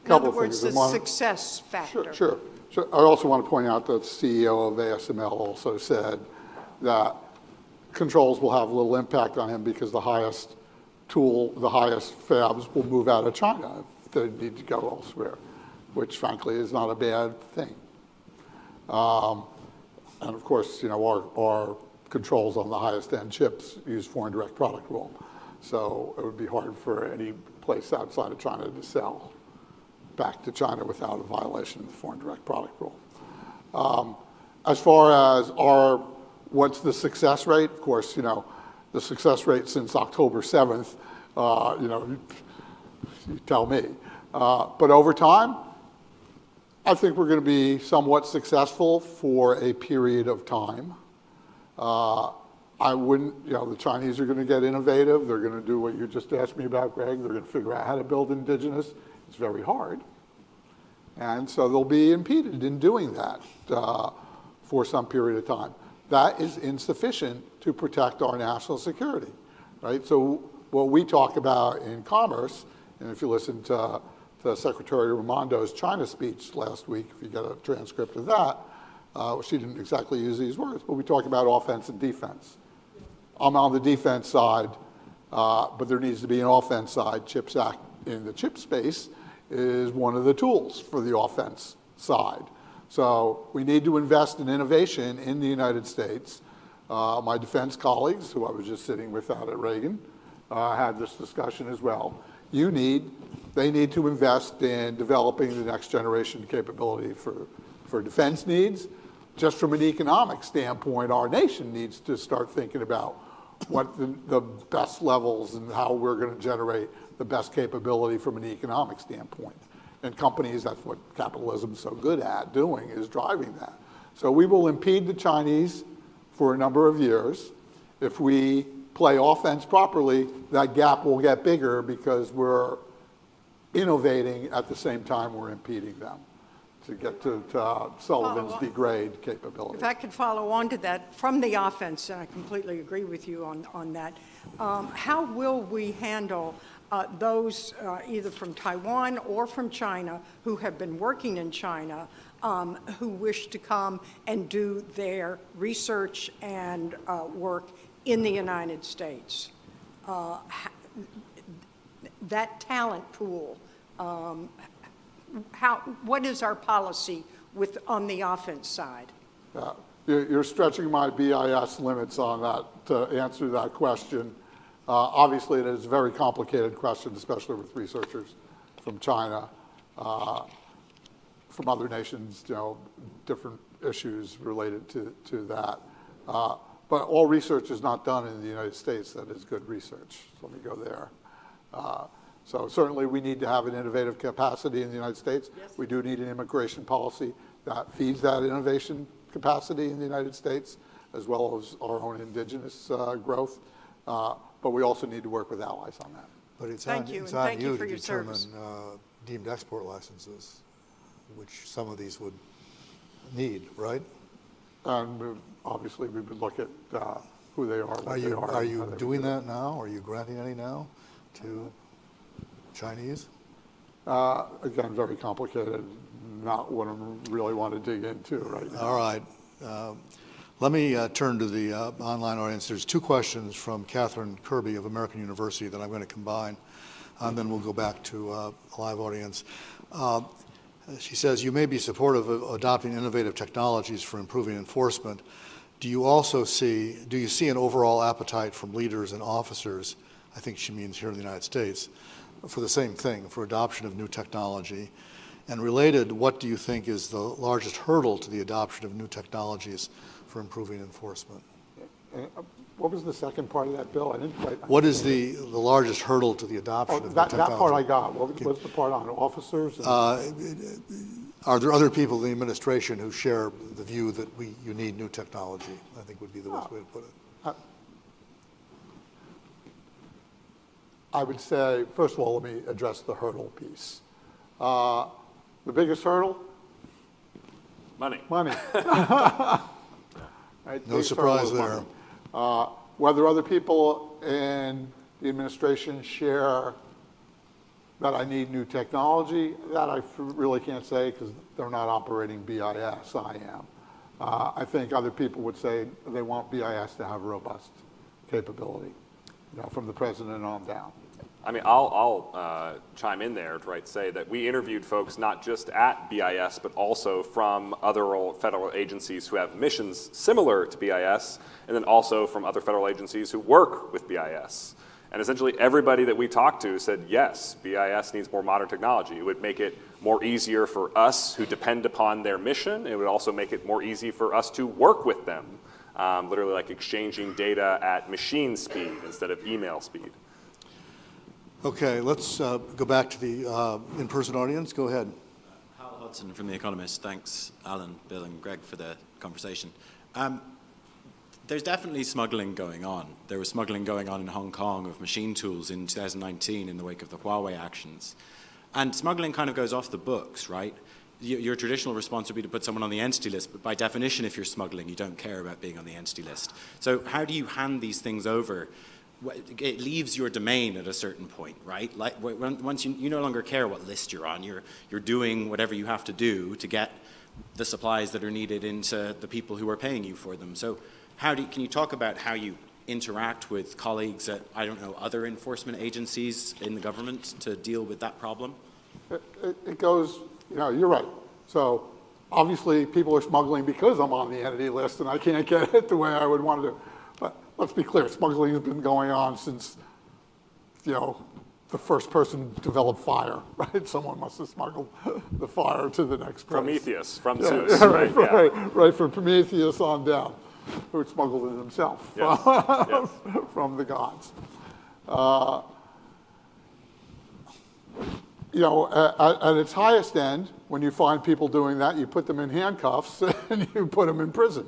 In Couple other words, things. the success factor. Sure, sure. Sure. I also want to point out that the CEO of ASML also said that controls will have little impact on him because the highest tool, the highest fabs will move out of China if they need to go elsewhere, which frankly is not a bad thing. Um, And of course, you know, our, our controls on the highest end chips use foreign direct product rule. So it would be hard for any place outside of China to sell back to China without a violation of the foreign direct product rule. Um, As far as our, what's the success rate? Of course, you know, the success rate since October 7th, uh, you know, you- tell me. Uh, But over time, I think we're going to be somewhat successful for a period of time. Uh, I wouldn't, you know, the Chinese are going to get innovative. They're going to do what you just asked me about, Greg. They're going to figure out how to build indigenous. It's very hard. And so they'll be impeded in doing that uh, for some period of time. That is insufficient to protect our national security, right? So what we talk about in commerce, and if you listen to, to Secretary Raimondo's China speech last week, if you get a transcript of that, uh, she didn't exactly use these words, but we talk about offense and defense. I'm on the defense side, uh, but there needs to be an offense side. CHIPS Act in the chip space is one of the tools for the offense side. So we need to invest in innovation in the United States. Uh, my defense colleagues, who I was just sitting with out at Reagan, uh, had this discussion as well. You need, they need to invest in developing the next generation capability for, for defense needs. Just from an economic standpoint, our nation needs to start thinking about what the, the best levels and how we're going to generate the best capability from an economic standpoint. And companies, that's what capitalism's so good at doing, is driving that. So we will impede the Chinese for a number of years. If we play offense properly, that gap will get bigger because we're innovating at the same time we're impeding them to get to, to uh, Sullivan's Follow degrade capability. If I could follow on to that, from the offense, and I completely agree with you on, on that, um, how will we handle uh, those uh, either from Taiwan or from China who have been working in China um, who wish to come and do their research and uh, work in the United States? Uh, That talent pool, um, how, what is our policy with, on the offense side? You're you're stretching my BIS limits on that, to answer that question. Uh, Obviously, it is a very complicated question, especially with researchers from China, uh, from other nations, you know, different issues related to, to that. Uh, But all research is not done in the United States that is good research. So Let me go there. Uh, So certainly, we need to have an innovative capacity in the United States. We do need an immigration policy that feeds that innovation capacity in the United States, as well as our own indigenous uh, growth. But we also need to work with allies on that. But it's Thank on, you, it's and on thank you you for to your determine uh, deemed export licenses, which some of these would need, right? And we- obviously, we would look at uh, who they are, Are you, are. are you how they would doing do that now? Are you granting any now to Chinese? Uh, Again, very complicated, not what I really want to dig into right now. All right. Um, Let me uh, turn to the uh, online audience. There's two questions from Catherine Kirby of American University that I'm going to combine, and then we'll go back to uh, a live audience. Uh, She says, "You may be supportive of adopting innovative technologies for improving enforcement. Do you also see, do you see an overall appetite from leaders and officers, I think she means here in the United States, for the same thing, for adoption of new technology? And related, what do you think is the largest hurdle to the adoption of new technologies for improving enforcement? Uh, What was the second part of that, Bill? I didn't quite. What is the, the largest hurdle to the Oh, adoption of That, technology? that part I got. What was- the part on officers? Uh, Are there other people in the administration who share the view that we, you need new technology? I think would be the best way to put it. I would say, first of all, let me address the hurdle piece. Uh, The biggest hurdle, Money. money. (laughs) (laughs) Right, No surprise there. Uh, Whether other people in the administration share that I need new technology, that I really can't say because they're not operating BIS, I am. Uh, I think other people would say they want BIS to have robust capability, you know, from the president on down. I mean, I'll, I'll uh, chime in there, to right, say that we interviewed folks not just at BIS, but also from other federal agencies who have missions similar to BIS, and then also from other federal agencies who work with BIS. And essentially, everybody that we talked to said, yes, BIS needs more modern technology. It would make it more easier for us who depend upon their mission. It would also make it more easy for us to work with them, um, literally like exchanging data at machine speed instead of email speed. Okay, let's uh, go back to the uh, in-person audience. Go ahead. Hal Hodson from The Economist. Thanks, Alan, Bill, and Greg for the conversation. Um, there's definitely smuggling going on. There was smuggling going on in Hong Kong of machine tools in 2019 in the wake of the Huawei actions. And smuggling kind of goes off the books, right? Your traditional response would be to put someone on the entity list, but by definition, if you're smuggling, you don't care about being on the entity list. So, how do you hand these things over? It leaves your domain at a certain point, right? Like once you, you no longer care what list you're on, you're, you're doing whatever you have to do to get the supplies that are needed into the people who are paying you for them. So, how do you, can you talk about how you interact with colleagues at, I don't know, other enforcement agencies in the government to deal with that problem? It, it, it goes, you know, you're right. So obviously people are smuggling because I'm on the entity list and I can't get (laughs) it the way I would want to. But let's be clear, smuggling has been going on since, you know, the first person developed fire, (laughs) right? Someone must have smuggled the fire to the next place. Prometheus from yeah, Zeus. Yeah, right, (laughs) right, right, yeah. right, from Prometheus on down, who smuggled it himself (laughs) Yes, from, yes. from the gods. Uh, you know, at, at its highest end, when you find people doing that, you put them in handcuffs and you put them in prison.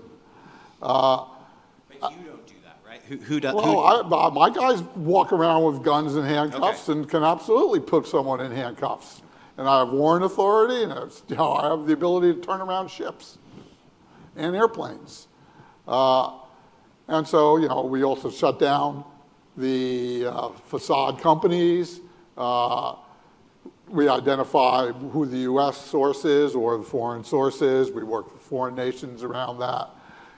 Uh, But you don't do that, right? Who, who does? well, I, uh, my guys walk around with guns and handcuffs Okay. and can absolutely put someone in handcuffs. And I have warrant authority, and it's, you know, I have the ability to turn around ships and airplanes. Uh, and so, you know, we also shut down the uh, facade companies. Uh, we identify who the U.S. source is or the foreign source is. We work with foreign nations around that.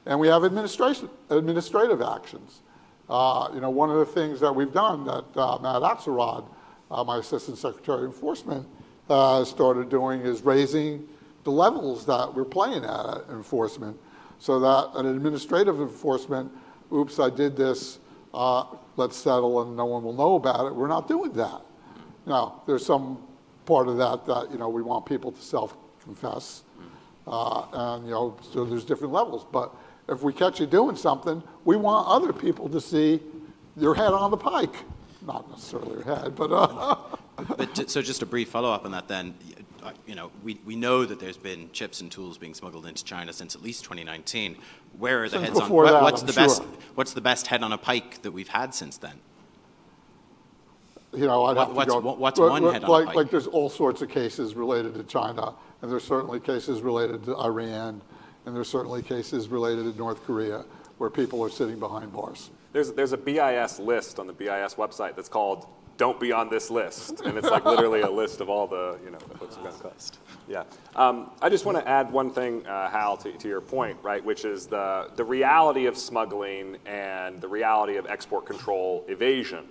And we have administration, administrative actions. Uh, you know, one of the things that we've done that uh, Matt Axelrod, uh, my Assistant Secretary of Enforcement, uh, started doing is raising the levels that we're playing at at enforcement so that an administrative enforcement, oops, I did this, uh, let's settle and no one will know about it. We're not doing that. Now, there's some part of that that, you know, we want people to self-confess. Uh, and, you know, so there's different levels. But if we catch you doing something, we want other people to see your head on the pike. Not necessarily your head, but, uh, (laughs) But so just a brief follow-up on that then. Uh, You know, we, we know that there's been chips and tools being smuggled into China since at least 2019. Where are the Since heads on? what- that, what's I'm the best? What's the best head on a pike that we've had since then? you know, I'd have to What's- go. what's one head on a pike? Like, there's all sorts of cases related to China, and there's certainly cases related to Iran, and there's certainly cases related to North Korea, where people are sitting behind bars. There's, there's a BIS list on the BIS website that's called "Don't be on this list," and it's like literally a list of all the you know the folks who got caught. Yeah. Um, I just want to add one thing, uh, Hal, to, to your point, right, which is the the reality of smuggling and the reality of export control evasion.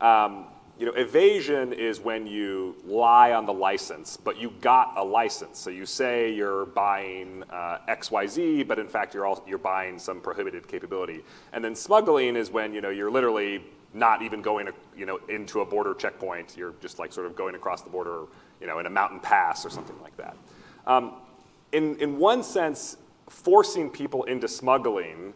Um, you know, evasion is when you lie on the license, but you got a license. So you say you're buying uh, XYZ, but in fact you're also, you're buying some prohibited capability. And then smuggling is when you know you're literally not even going you know into a border checkpoint. You're just like sort of going across the border, you know, in a mountain pass or something like that. Um, in in one sense, forcing people into smuggling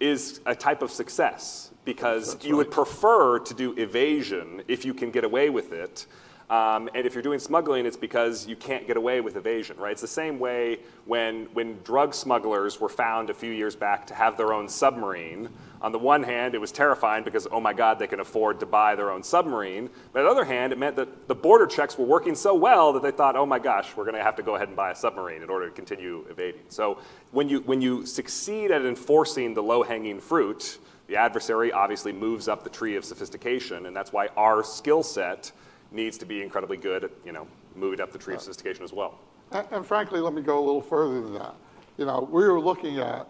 is a type of success because you would prefer to do evasion if you can get away with it. Um, and if you're doing smuggling, it's because you can't get away with evasion, right? It's the same way when, when drug smugglers were found a few years back to have their own submarine. On the one hand, it was terrifying because, oh my God, they can afford to buy their own submarine. But on the other hand, it meant that the border checks were working so well that they thought, oh my gosh, we're going to have to go ahead and buy a submarine in order to continue evading. So when you, when you succeed at enforcing the low hanging fruit, the adversary obviously moves up the tree of sophistication, and that's why our skill set needs to be incredibly good at, you know, moving up the tree of sophistication as well. And, and frankly, let me go a little further than that. You know, we were looking at,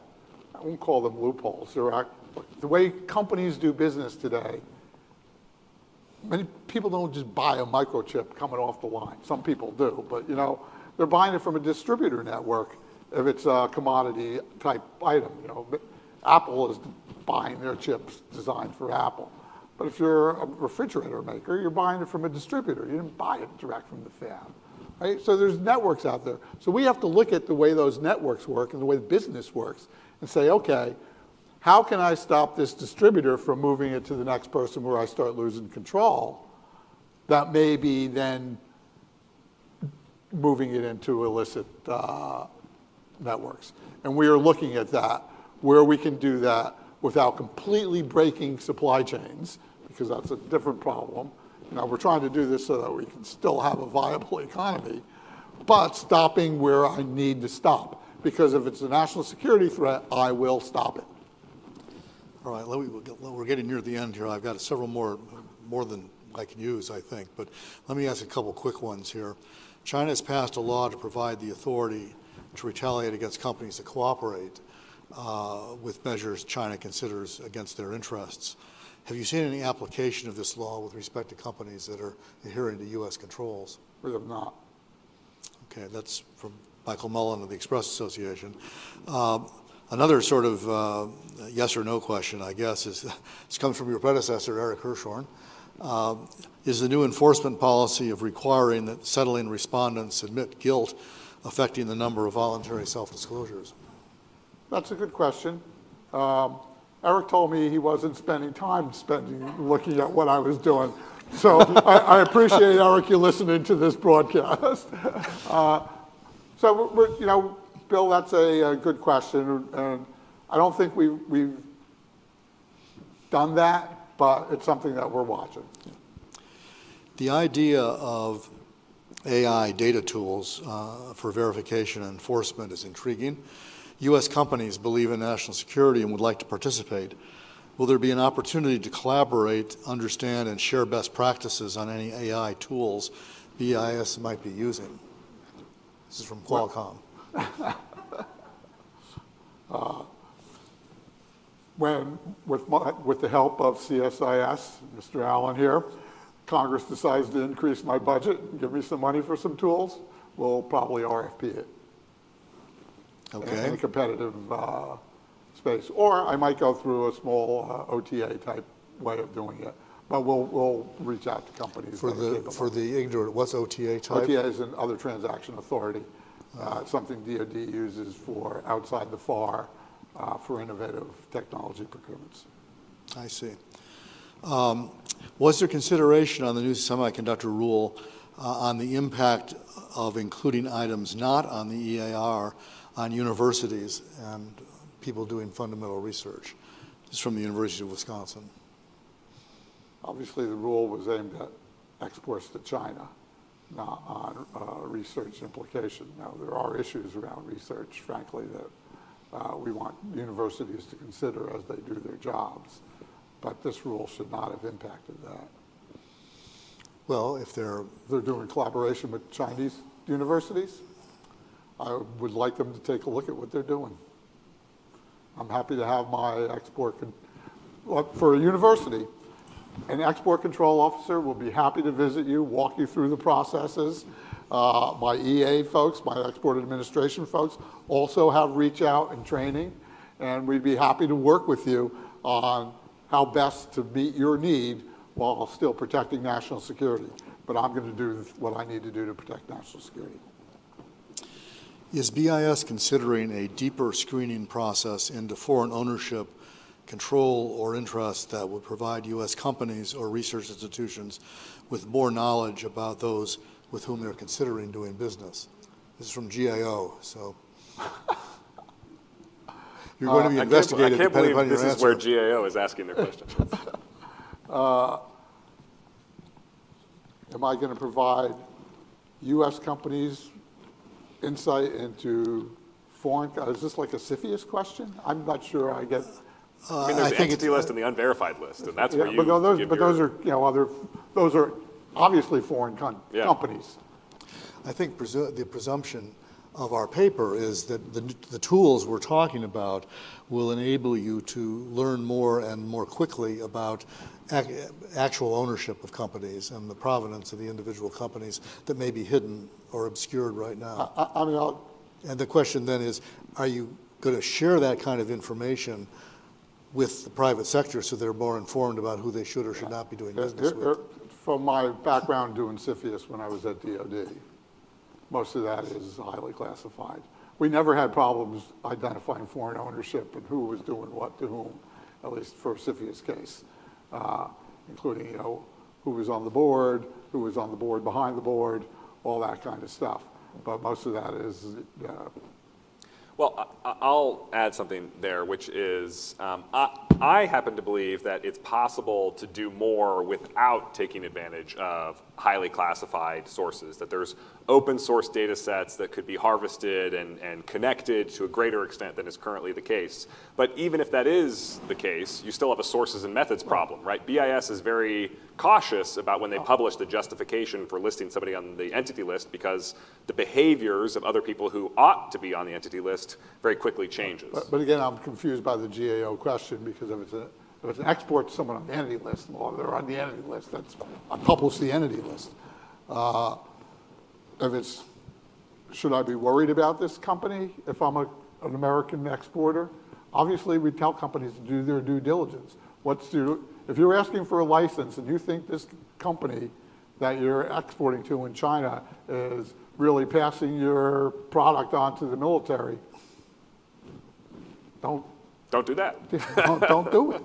I won't call them loopholes, they're the way companies do business today. Many people don't just buy a microchip coming off the line. Some people do, but you know, they're buying it from a distributor network if it's a commodity type item. You know, Apple is buying their chips designed for Apple. But if you're a refrigerator maker, you're buying it from a distributor. You didn't buy it direct from the fab. Right? So there's networks out there. So we have to look at the way those networks work and the way the business works and say, okay, how can I stop this distributor from moving it to the next person where I start losing control? That may be then moving it into illicit uh, networks. And we are looking at that, where we can do that without completely breaking supply chains, because that's a different problem. Know, we're trying to do this so that we can still have a viable economy, but stopping where I need to stop. Because if it's a national security threat, I will stop it. All right, we're getting near the end here. I've got several more, more than I can use, I think, but let me ask a couple quick ones here. China has passed a law to provide the authority to retaliate against companies that cooperate uh, with measures China considers against their interests. Have you seen any application of this law with respect to companies that are adhering to U.S. controls? We have not. Okay, that's from Michael Mullen of the Express Association. Um, Another sort of uh, yes or no question, I guess, is, (laughs) this comes from your predecessor, Eric Hirschhorn. Um, Is the new enforcement policy of requiring that settling respondents admit guilt affecting the number of voluntary self-disclosures? That's a good question. Um, Eric told me he wasn't spending time spending, looking at what I was doing. So I, I appreciate, Eric, you listening to this broadcast. (laughs) Uh, So we're- you know, Bill, that's a, a good question, and I don't think we, we've done that, but it's something that we're watching. The idea of AI data tools uh, for verification and enforcement is intriguing. U.S. companies believe in national security and would like to participate. Will there be an opportunity to collaborate, understand, and share best practices on any AI tools BIS might be using? This is from Qualcomm. (laughs) Uh, when, with, my, with the help of CSIS, Mr. Allen here, Congress decides to increase my budget and give me some money for some tools, we'll probably RFP it in a competitive uh, space. Or I might go through a small uh, OTA type way of doing it. But we'll, we'll reach out to companies For the, for the ignorant, what's OTA type? OTA is an other transaction authority, uh, something DoD uses for outside the FAR uh, for innovative technology procurements. I see. Um, Was there consideration on the new semiconductor rule uh, on the impact of including items not on the EAR on universities and people doing fundamental research? This is from the University of Wisconsin. Obviously, the rule was aimed at exports to China, not on uh, research implication. Now, there are issues around research, frankly, that uh, we want universities to consider as they do their jobs, but this rule should not have impacted that. Well, if they're, If They're doing collaboration with Chinese universities. I would like them to take a look at what they're doing. I'm happy to have my export, for a university, an export control officer will be happy to visit you, walk you through the processes. Uh, My EA folks, my export administration folks also have reach out and training, and we'd be happy to work with you on how best to meet your need while still protecting national security. But I'm going to do what I need to do to protect national security. Is BIS considering a deeper screening process into foreign ownership, control, or interest that would provide U.S. companies or research institutions with more knowledge about those with whom they're considering doing business? This is from GAO, so. (laughs) You're going to be Uh, I can't- investigated I can't depending believe upon your this is where. GAO is asking their question. (laughs) Am I going to provide U.S. companies insight into foreign, uh, is this like a CFIUS question? I'm not sure I get. Uh, I mean, I there's the think entity list and the unverified list, and that's where Yeah, you But those, give but those are, you know, other, those are obviously foreign con- Yeah. companies. I think presu- the presumption of our paper is that the, the tools we're talking about will enable you to learn more and more quickly about ac- actual ownership of companies and the provenance of the individual companies that may be hidden or obscured right now. I, I mean, I'll, And the question then is, are you going to share that kind of information with the private sector so they're more informed about who they should or should not be doing business with? From my background doing CFIUS when I was at DOD, most of that is highly classified. We never had problems identifying foreign ownership and who was doing what to whom, at least for a CFIUS case, uh, including, you know, who was on the board, who was on the board behind the board, all that kind of stuff. but most of that is, uh, Well, I'll add something there, which is, um, I I happen to believe that it's possible to do more without taking advantage of highly classified sources, that there's open source data sets that could be harvested and and connected to a greater extent than is currently the case. But even if that is the case, you still have a sources and methods problem, right? BIS is very cautious about when they publish the justification for listing somebody on the entity list because the behaviors of other people who ought to be on the entity list very quickly changes. But, but again, I'm confused by the GAO question, because if it's a, if it's an export to someone on the entity list, well, they're on the entity list, that's, I publish the entity list. Uh, If it's, should I be worried about this company if I'm a, an American exporter? Obviously, we tell companies to do their due diligence. What's your, if you're asking for a license and you think this company that you're exporting to in China is really passing your product on to the military, don't, Don't do that. (laughs) don't, don't do it.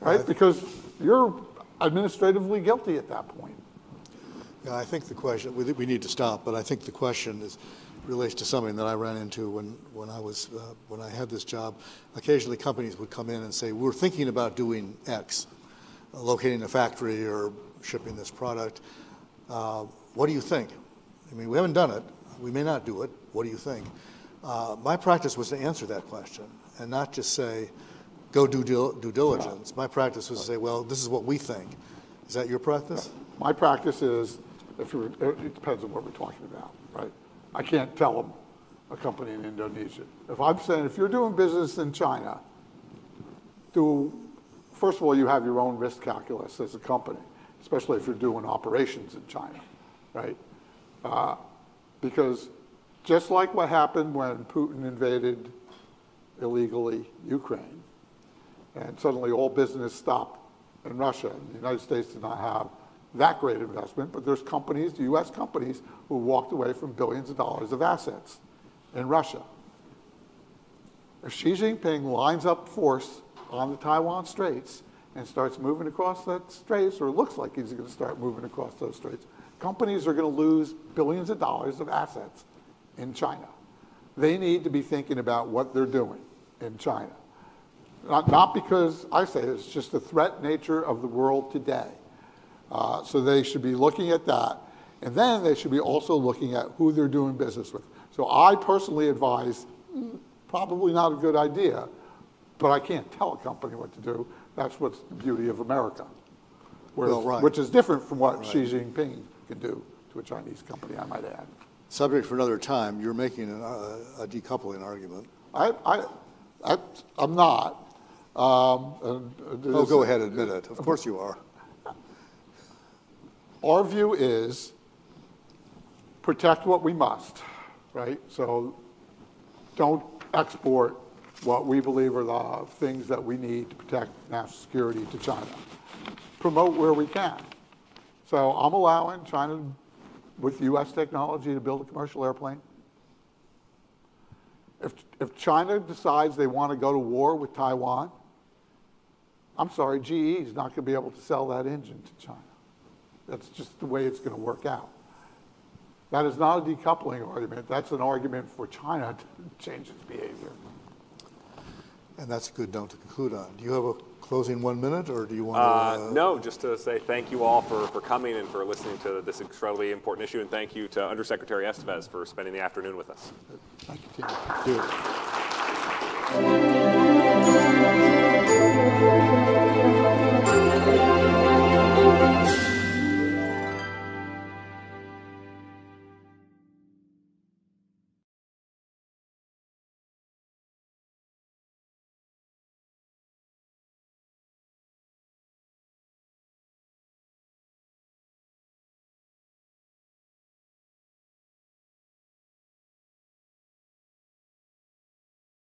Right? Because you're administratively guilty at that point. Yeah, I think the question, we, we need to stop, but I think the question is, relates to something that I ran into when, when I was, uh, when I had this job. Occasionally, companies would come in and say, we're thinking about doing X, uh, locating a factory or shipping this product. Uh, What do you think? I mean, we haven't done it, we may not do it, what do you think? Uh, My practice was to answer that question and not just say, go do dil- due diligence. My practice was to say, well, this is what we think. Is that your practice? My practice is, if it depends on what we're talking about, right? I can't tell them, a company in Indonesia. If I'm saying, if you're doing business in China, do, first of all, you have your own risk calculus as a company, especially if you're doing operations in China, right? Uh, Because just like what happened when Putin invaded illegally Ukraine, and suddenly all business stopped in Russia. The United States did not have that great investment, but there's companies, the US companies, who walked away from billions of dollars of assets in Russia. If Xi Jinping lines up force on the Taiwan Straits and starts moving across that straits, or looks like he's going to start moving across those straits, companies are going to lose billions of dollars of assets in China. They need to be thinking about what they're doing in China. Not, not because I say it, it's just the threat nature of the world today. Uh, so they should be looking at that. And then they should be also looking at who they're doing business with. So I personally advise, mm, probably not a good idea, but I can't tell a company what to do. That's what's the beauty of America. Well, right. Which is different from what Xi Jinping can do to a Chinese company, I might add. Subject for another time, you're making an, uh, a decoupling argument. I, I, I, I'm not. Um, and it Oh, go ahead, admit it. Of course you are. Our view is protect what we must, right? So don't export what we believe are the things that we need to protect national security to China. Promote where we can. So I'm allowing China with US technology to build a commercial airplane. If, if China decides they want to go to war with Taiwan, I'm sorry, GE is not going to be able to sell that engine to China. That's just the way it's going to work out. That is not a decoupling argument. That's an argument for China to change its behavior. And that's a good note to conclude on. Do you have a closing one minute, or do you want to? Uh, uh, no, just to say thank you all for, for coming and for listening to this incredibly important issue, and thank you to Undersecretary Estevez for spending the afternoon with us. Thank you, Tim. Thank you.